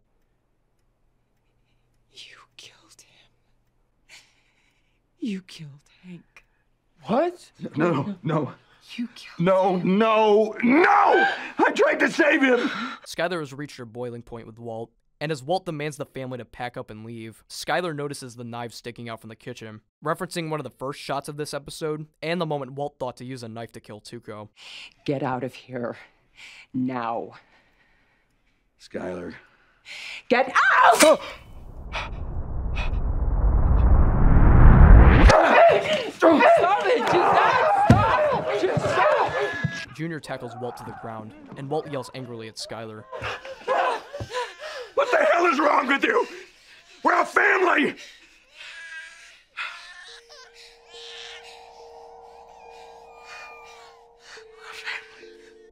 You killed him. You killed Hank. What? No, no. You killed No, no, no! I tried to save him! Skyler has reached her boiling point with Walt, and as Walt demands the family to pack up and leave, Skyler notices the knife sticking out from the kitchen, referencing one of the first shots of this episode, and the moment Walt thought to use a knife to kill Tuco. Get out of here. Now. Skyler. Get out! Stop it! Just stop! Stop! Just stop! Junior tackles Walt to the ground, and Walt yells angrily at Skyler. What the hell is wrong with you? We're a family!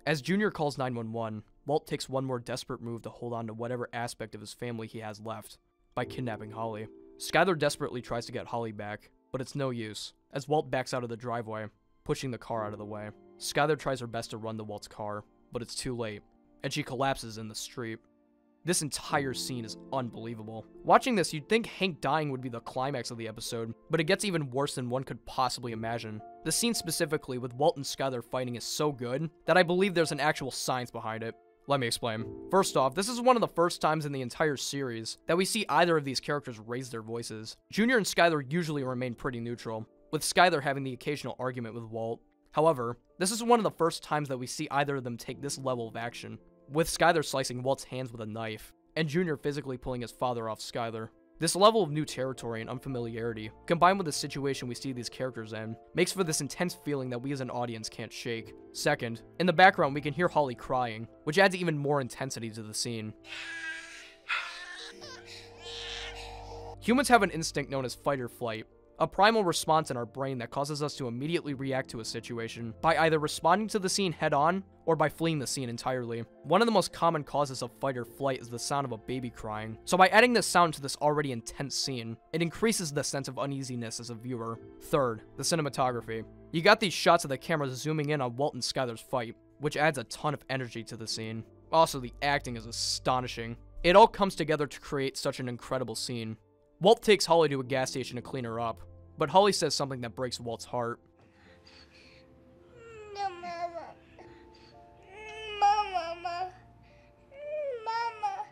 As Junior calls 911, Walt takes one more desperate move to hold on to whatever aspect of his family he has left by kidnapping Holly. Skyler desperately tries to get Holly back, but it's no use, as Walt backs out of the driveway, pushing the car out of the way. Skyler tries her best to run to Walt's car, but it's too late, and she collapses in the street. This entire scene is unbelievable. Watching this, you'd think Hank dying would be the climax of the episode, but it gets even worse than one could possibly imagine. The scene specifically with Walt and Skyler fighting is so good that I believe there's an actual science behind it. Let me explain. First off, this is one of the first times in the entire series that we see either of these characters raise their voices. Junior and Skyler usually remain pretty neutral, with Skyler having the occasional argument with Walt. However, this is one of the first times that we see either of them take this level of action, with Skyler slicing Walt's hands with a knife, and Junior physically pulling his father off Skyler. This level of new territory and unfamiliarity, combined with the situation we see these characters in, makes for this intense feeling that we as an audience can't shake. Second, in the background we can hear Holly crying, which adds even more intensity to the scene. Humans have an instinct known as fight or flight, a primal response in our brain that causes us to immediately react to a situation by either responding to the scene head on or by fleeing the scene entirely. One of the most common causes of fight or flight is the sound of a baby crying. So by adding this sound to this already intense scene, it increases the sense of uneasiness as a viewer. Third, the cinematography. You got these shots of the camera zooming in on Walt and Skyler's fight, which adds a ton of energy to the scene. Also, the acting is astonishing. It all comes together to create such an incredible scene. Walt takes Holly to a gas station to clean her up, but Holly says something that breaks Walt's heart. No, Mama. Mama, Mama. Mama.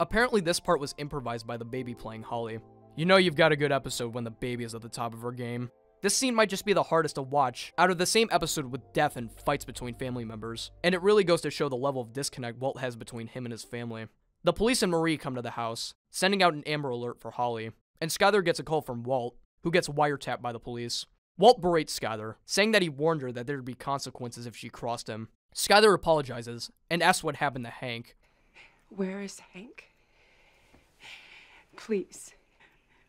Apparently, this part was improvised by the baby playing Holly. You know you've got a good episode when the baby is at the top of her game. This scene might just be the hardest to watch out of the same episode with death and fights between family members, and it really goes to show the level of disconnect Walt has between him and his family. The police and Marie come to the house, sending out an Amber Alert for Holly, and Skyler gets a call from Walt, who gets wiretapped by the police. Walt berates Skyler, saying that he warned her that there'd be consequences if she crossed him. Skyler apologizes and asks what happened to Hank. Where is Hank? Please,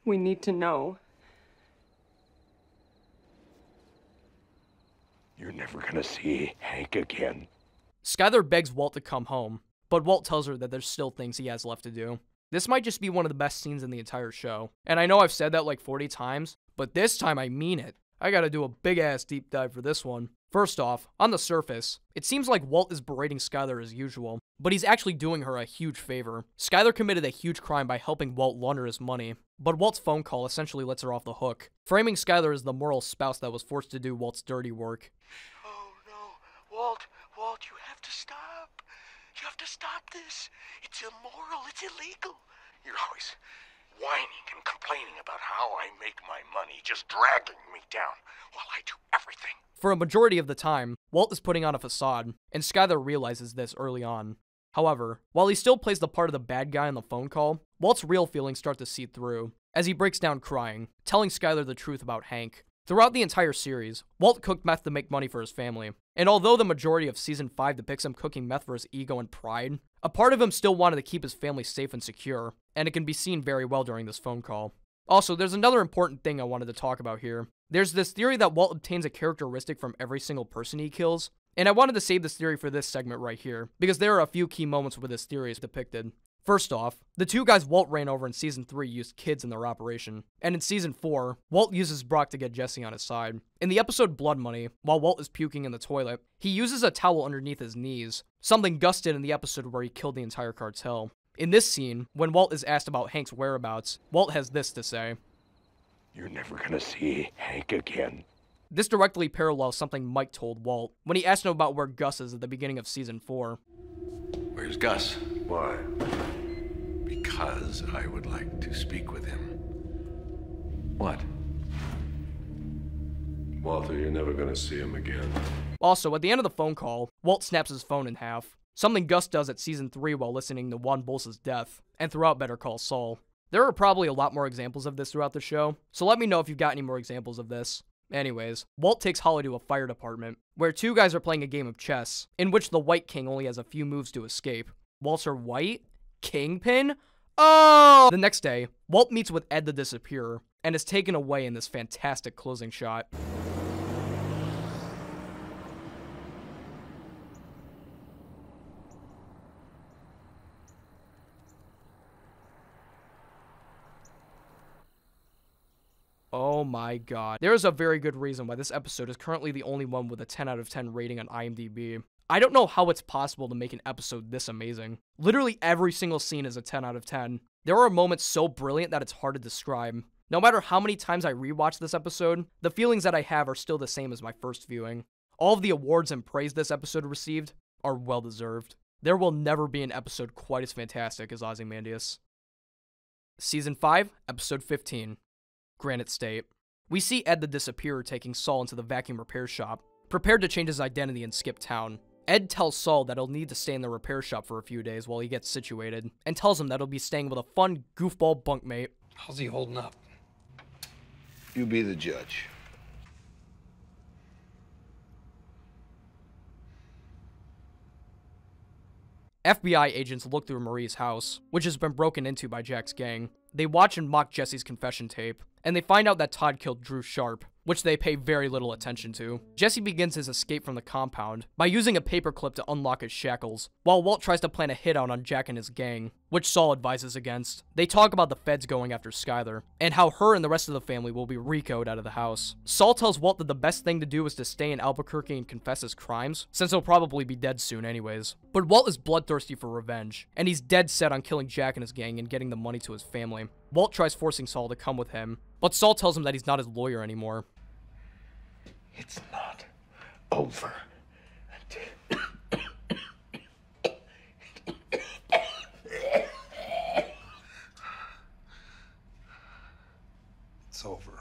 we need to know. You're never gonna see Hank again. Skyler begs Walt to come home, but Walt tells her that there's still things he has left to do. This might just be one of the best scenes in the entire show. And I know I've said that like 40 times, but this time I mean it. I gotta do a big ass deep dive for this one. First off, on the surface, it seems like Walt is berating Skyler as usual, but he's actually doing her a huge favor. Skyler committed a huge crime by helping Walt launder his money, but Walt's phone call essentially lets her off the hook, framing Skyler as the moral spouse that was forced to do Walt's dirty work. Oh no, Walt, Walt, you have to stop. You have to stop this. It's immoral. It's illegal. You're always whining and complaining about how I make my money, just dragging me down while I do everything. For a majority of the time, Walt is putting on a facade, and Skyler realizes this early on. However, while he still plays the part of the bad guy on the phone call, Walt's real feelings start to seep through, as he breaks down crying, telling Skyler the truth about Hank. Throughout the entire series, Walt cooked meth to make money for his family, and although the majority of season 5 depicts him cooking meth for his ego and pride, a part of him still wanted to keep his family safe and secure, and it can be seen very well during this phone call. Also, there's another important thing I wanted to talk about here. There's this theory that Walt obtains a characteristic from every single person he kills, and I wanted to save this theory for this segment right here, because there are a few key moments where this theory is depicted. First off, the two guys Walt ran over in season 3 used kids in their operation, and in season 4, Walt uses Brock to get Jesse on his side. In the episode Blood Money, while Walt is puking in the toilet, he uses a towel underneath his knees, something Gus did in the episode where he killed the entire cartel. In this scene, when Walt is asked about Hank's whereabouts, Walt has this to say You're never gonna see Hank again. This directly parallels something Mike told Walt when he asked him about where Gus is at the beginning of season 4. Where's Gus? Why? Because I would like to speak with him. What? Walter, you're never gonna see him again. Also, at the end of the phone call, Walt snaps his phone in half, something Gus does at season 3 while listening to Juan Bolsa's death, and throughout Better Call Saul. There are probably a lot more examples of this throughout the show, so let me know if you've got any more examples of this. Anyways, Walt takes Holly to a fire department, where two guys are playing a game of chess, in which the White King only has a few moves to escape. Walter White? Kingpin? Oh! The next day, Walt meets with Ed the Disappearer, and is taken away in this fantastic closing shot. Oh my god. There is a very good reason why this episode is currently the only one with a 10 out of 10 rating on IMDb. I don't know how it's possible to make an episode this amazing. Literally every single scene is a 10 out of 10. There are moments so brilliant that it's hard to describe. No matter how many times I rewatch this episode, the feelings that I have are still the same as my first viewing. All of the awards and praise this episode received are well deserved. There will never be an episode quite as fantastic as Ozymandias. Season 5, Episode 15 Granite State. We see Ed the Disappearer taking Saul into the vacuum repair shop, prepared to change his identity and skip town. Ed tells Saul that he'll need to stay in the repair shop for a few days while he gets situated, and tells him that he'll be staying with a fun, goofball bunkmate. How's he holding up? You be the judge. FBI agents look through Marie's house, which has been broken into by Jack's gang. they watch and mock Jesse's confession tape, and they find out that Todd killed Drew Sharp, which they pay very little attention to. Jesse begins his escape from the compound by using a paperclip to unlock his shackles, while Walt tries to plan a hit out on Jack and his gang, which Saul advises against. They talk about the feds going after Skyler, and how her and the rest of the family will be RICO'd out of the house. Saul tells Walt that the best thing to do is to stay in Albuquerque and confess his crimes, since he'll probably be dead soon anyways. But Walt is bloodthirsty for revenge, and he's dead set on killing Jack and his gang and getting the money to his family. Walt tries forcing Saul to come with him, but Saul tells him that he's not his lawyer anymore. It's not over. It's over.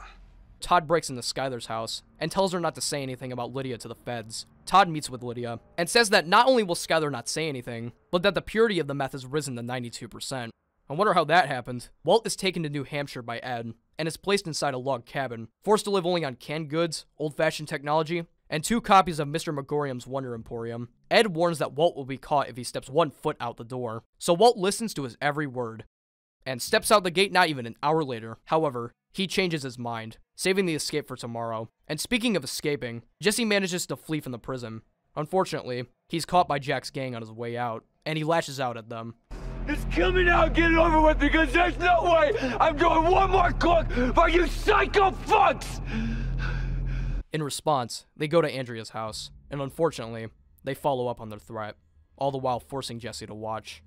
Todd breaks into Skyler's house and tells her not to say anything about Lydia to the feds. Todd meets with Lydia and says that not only will Skyler not say anything, but that the purity of the meth has risen to 92%. I wonder how that happened. Walt is taken to New Hampshire by Ed and is placed inside a log cabin, forced to live only on canned goods, old fashioned technology, and two copies of Mr. Magorium's Wonder Emporium. Ed warns that Walt will be caught if he steps one foot out the door, so Walt listens to his every word and steps out the gate not even an hour later. However, he changes his mind, saving the escape for tomorrow. And speaking of escaping, Jesse manages to flee from the prison. Unfortunately, he's caught by Jack's gang on his way out, and he lashes out at them. Just kill me now and get it over with because there's no way I'm doing one more cook for you psycho fucks! In response, they go to Andrea's house, and unfortunately, they follow up on their threat, all the while forcing Jesse to watch.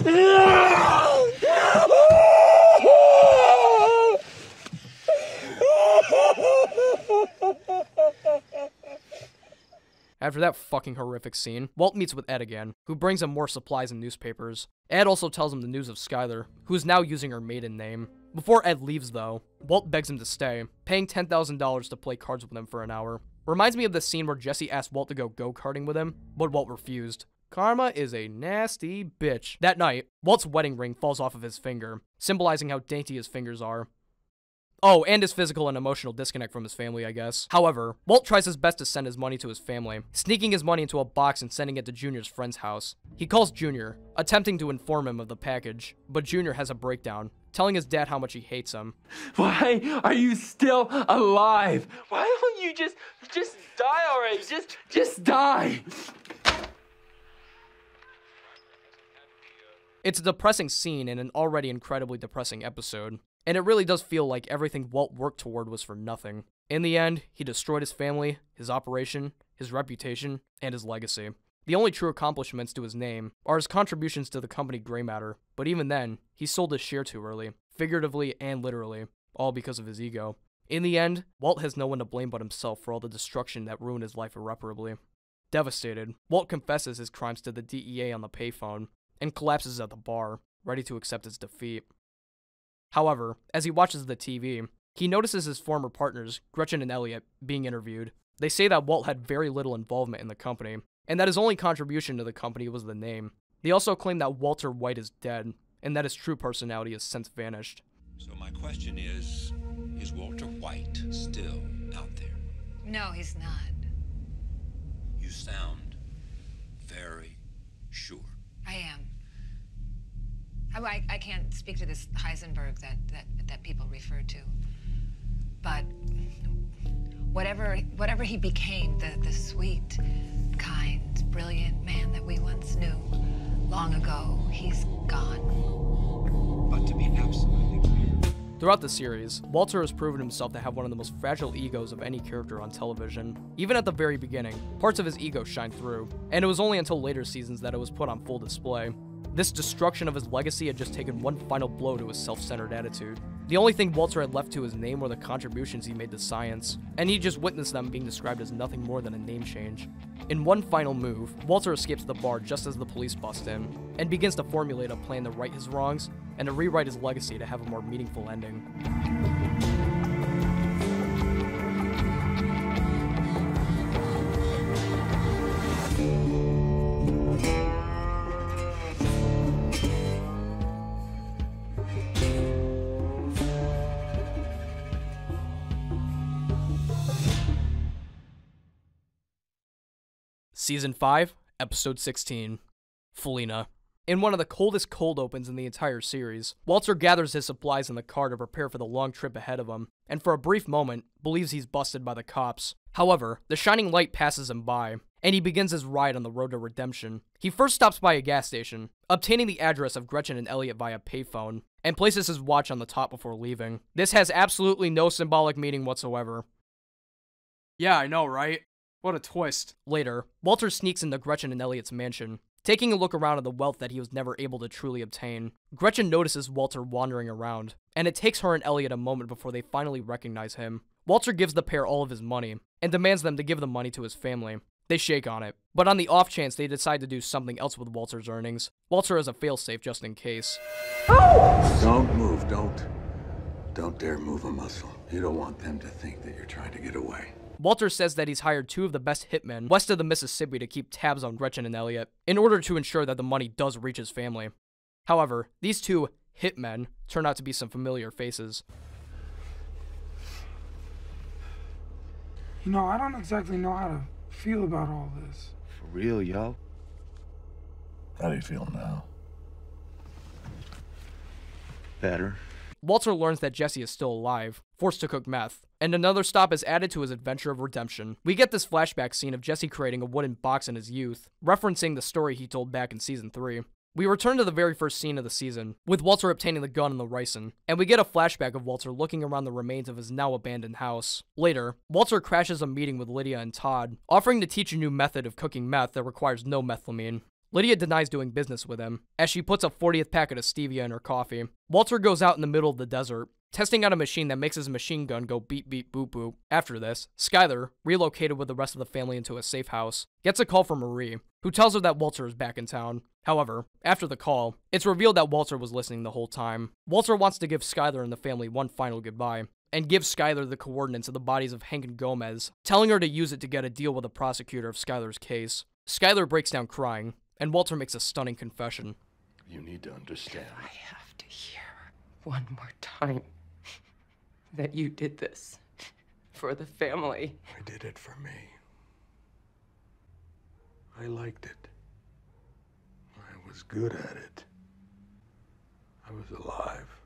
After that fucking horrific scene, Walt meets with Ed again, who brings him more supplies and newspapers. Ed also tells him the news of Skyler, who is now using her maiden name. Before Ed leaves, though, Walt begs him to stay, paying $10,000 to play cards with him for an hour. Reminds me of the scene where Jesse asked Walt to go go karting with him, but Walt refused. Karma is a nasty bitch. That night, Walt's wedding ring falls off of his finger, symbolizing how dainty his fingers are. Oh, and his physical and emotional disconnect from his family, I guess. However, Walt tries his best to send his money to his family, sneaking his money into a box and sending it to Junior's friend's house. He calls Junior, attempting to inform him of the package, but Junior has a breakdown, telling his dad how much he hates him. Why are you still alive? Why don't you just just die already? Just just die. It's a depressing scene in an already incredibly depressing episode, and it really does feel like everything Walt worked toward was for nothing. In the end, he destroyed his family, his operation, his reputation, and his legacy. The only true accomplishments to his name are his contributions to the company Gray Matter, but even then, he sold his share too early, figuratively and literally, all because of his ego. In the end, Walt has no one to blame but himself for all the destruction that ruined his life irreparably. Devastated, Walt confesses his crimes to the DEA on the payphone and collapses at the bar, ready to accept his defeat. However, as he watches the TV, he notices his former partners, Gretchen and Elliot, being interviewed. They say that Walt had very little involvement in the company, and that his only contribution to the company was the name. They also claim that Walter White is dead, and that his true personality has since vanished. So my question is, is Walter White still out there? No, he's not. You sound very sure. I am. I, I, I can't speak to this Heisenberg that, that, that people refer to. But whatever whatever he became, the, the sweet, kind, brilliant man that we once knew long ago, he's gone. But to be absolutely clear, Throughout the series, Walter has proven himself to have one of the most fragile egos of any character on television. Even at the very beginning, parts of his ego shine through, and it was only until later seasons that it was put on full display. This destruction of his legacy had just taken one final blow to his self-centered attitude. The only thing Walter had left to his name were the contributions he made to science, and he just witnessed them being described as nothing more than a name change. In one final move, Walter escapes the bar just as the police bust in, and begins to formulate a plan to right his wrongs and to rewrite his legacy to have a more meaningful ending. Season 5, Episode 16 Felina. In one of the coldest cold opens in the entire series, Walter gathers his supplies in the car to prepare for the long trip ahead of him, and for a brief moment, believes he's busted by the cops. However, the shining light passes him by, and he begins his ride on the road to redemption. He first stops by a gas station, obtaining the address of Gretchen and Elliot via payphone, and places his watch on the top before leaving. This has absolutely no symbolic meaning whatsoever. Yeah, I know, right? What a twist. Later, Walter sneaks into Gretchen and Elliot's mansion, taking a look around at the wealth that he was never able to truly obtain. Gretchen notices Walter wandering around, and it takes her and Elliot a moment before they finally recognize him. Walter gives the pair all of his money, and demands them to give the money to his family. They shake on it, but on the off chance they decide to do something else with Walter's earnings, Walter has a failsafe just in case. Don't move, don't. Don't dare move a muscle. You don't want them to think that you're trying to get away. Walter says that he's hired two of the best hitmen west of the Mississippi to keep tabs on Gretchen and Elliot, in order to ensure that the money does reach his family. However, these two hitmen turn out to be some familiar faces. You know, I don't exactly know how to feel about all this. For real, yo? How do you feel now? Better. Walter learns that Jesse is still alive, forced to cook meth, and another stop is added to his adventure of redemption. We get this flashback scene of Jesse creating a wooden box in his youth, referencing the story he told back in season 3. We return to the very first scene of the season, with Walter obtaining the gun and the ricin, and we get a flashback of Walter looking around the remains of his now abandoned house. Later, Walter crashes a meeting with Lydia and Todd, offering to teach a new method of cooking meth that requires no methylamine. Lydia denies doing business with him, as she puts a 40th packet of stevia in her coffee. Walter goes out in the middle of the desert, testing out a machine that makes his machine gun go beep beep boop boop. After this, Skyler, relocated with the rest of the family into a safe house, gets a call from Marie, who tells her that Walter is back in town. However, after the call, it's revealed that Walter was listening the whole time. Walter wants to give Skyler and the family one final goodbye, and gives Skyler the coordinates of the bodies of Hank and Gomez, telling her to use it to get a deal with the prosecutor of Skyler's case. Skyler breaks down crying, and Walter makes a stunning confession. You need to understand. I have to hear one more time that you did this for the family. I did it for me. I liked it. I was good at it. I was alive.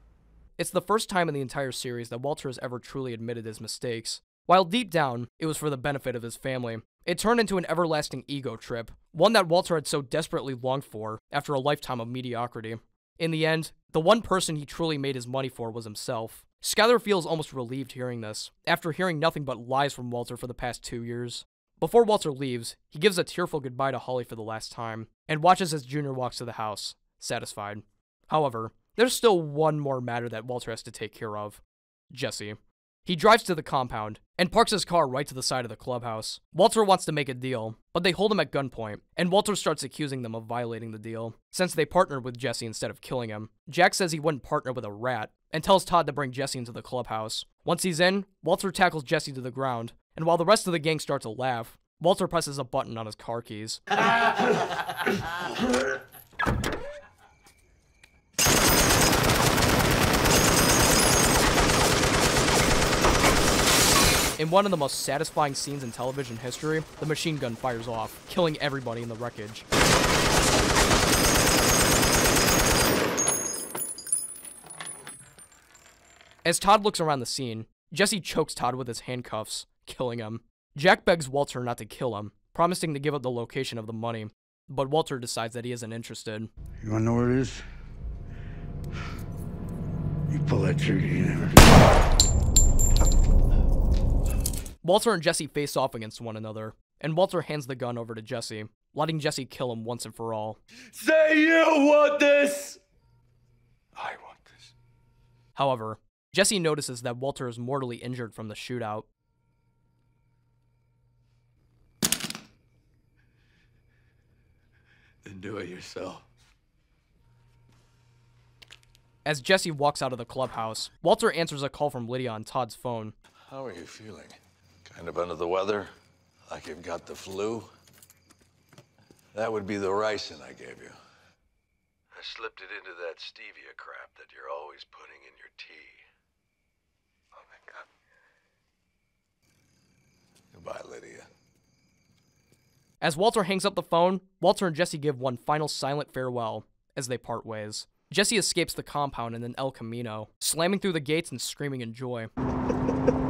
It's the first time in the entire series that Walter has ever truly admitted his mistakes. While deep down, it was for the benefit of his family, it turned into an everlasting ego trip, one that Walter had so desperately longed for after a lifetime of mediocrity. In the end, the one person he truly made his money for was himself. Skyler feels almost relieved hearing this, after hearing nothing but lies from Walter for the past two years. Before Walter leaves, he gives a tearful goodbye to Holly for the last time, and watches as Junior walks to the house, satisfied. However, there's still one more matter that Walter has to take care of Jesse. He drives to the compound and parks his car right to the side of the clubhouse. Walter wants to make a deal, but they hold him at gunpoint, and Walter starts accusing them of violating the deal, since they partnered with Jesse instead of killing him. Jack says he wouldn't partner with a rat, and tells Todd to bring Jesse into the clubhouse. Once he's in, Walter tackles Jesse to the ground, and while the rest of the gang start to laugh, Walter presses a button on his car keys. In one of the most satisfying scenes in television history, the machine gun fires off, killing everybody in the wreckage. As Todd looks around the scene, Jesse chokes Todd with his handcuffs, killing him. Jack begs Walter not to kill him, promising to give up the location of the money, but Walter decides that he isn't interested. You wanna know where it is? You pull that trigger, you never. Walter and Jesse face off against one another, and Walter hands the gun over to Jesse, letting Jesse kill him once and for all. Say you want this! I want this. However, Jesse notices that Walter is mortally injured from the shootout. Then do it yourself. As Jesse walks out of the clubhouse, Walter answers a call from Lydia on Todd's phone. How are you feeling? Kind of under the weather? Like you've got the flu? That would be the ricin I gave you. I slipped it into that stevia crap that you're always putting in your tea. Oh my god. Goodbye, Lydia. As Walter hangs up the phone, Walter and Jesse give one final silent farewell, as they part ways. Jesse escapes the compound and then El Camino, slamming through the gates and screaming in joy.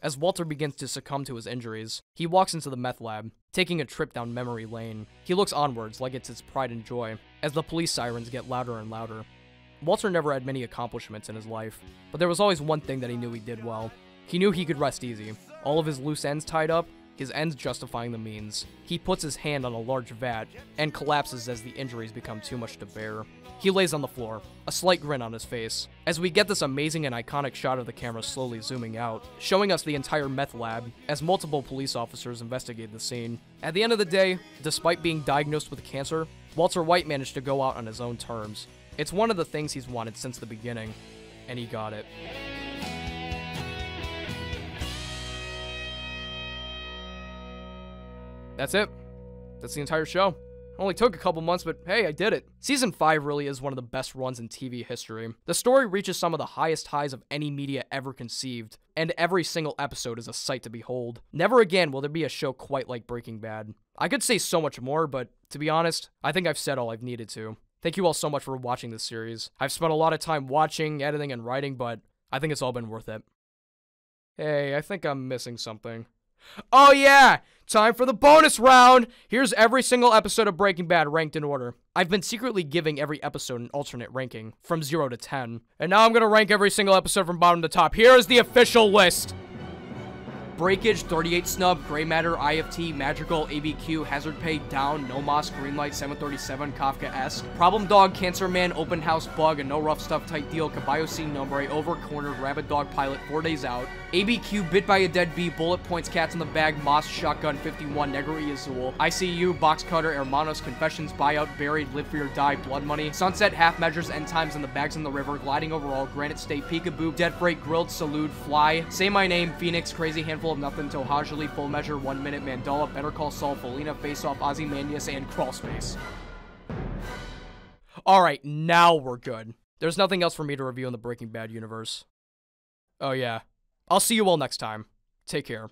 As Walter begins to succumb to his injuries, he walks into the meth lab, taking a trip down memory lane. He looks onwards like it's his pride and joy, as the police sirens get louder and louder. Walter never had many accomplishments in his life, but there was always one thing that he knew he did well. He knew he could rest easy. All of his loose ends tied up, his ends justifying the means. He puts his hand on a large vat and collapses as the injuries become too much to bear. He lays on the floor, a slight grin on his face, as we get this amazing and iconic shot of the camera slowly zooming out, showing us the entire meth lab as multiple police officers investigate the scene. At the end of the day, despite being diagnosed with cancer, Walter White managed to go out on his own terms. It's one of the things he's wanted since the beginning, and he got it. That's it. That's the entire show. Only took a couple months, but hey, I did it. Season 5 really is one of the best runs in TV history. The story reaches some of the highest highs of any media ever conceived, and every single episode is a sight to behold. Never again will there be a show quite like Breaking Bad. I could say so much more, but to be honest, I think I've said all I've needed to. Thank you all so much for watching this series. I've spent a lot of time watching, editing, and writing, but I think it's all been worth it. Hey, I think I'm missing something. Oh yeah! Time for the bonus round! Here's every single episode of Breaking Bad ranked in order. I've been secretly giving every episode an alternate ranking, from 0 to 10. And now I'm gonna rank every single episode from bottom to top. Here is the official list! Breakage, 38 Snub, Gray Matter, IFT, Madrigal, ABQ, Hazard Pay, Down, No Más, Greenlight, 737, Kafka-esque, Problem Dog, Cancer Man, Open House, Bug, and No Rough Stuff Type Deal, Caballo sin Nombre, Over, Cornered, Rabid Dog Pilot, 4 Days Out, ABQ, Bit by a Dead Bee, Bullet Points, Cats in the Bag, Más, Shotgun, 51, Negro y Azul, ICU, Box Cutter, Hermanos, Confessions, Buyout, Buried, Live Free or Die, Blood Money, Sunset, Half Measures, End Times, and the Bags in the River, Gliding Over All, Granite State, Peekaboo, Dead Freight, Grilled, Salud, Fly, Say My Name, Phoenix, Crazy Handful of Nothing, To'Hajiilee, Full Measure, One Minute, Mandala, Better Call Saul, Felina, Face Off, Ozymandias, and Crawl Space. Alright, now we're good. There's nothing else for me to review in the Breaking Bad universe. Oh yeah. I'll see you all next time. Take care.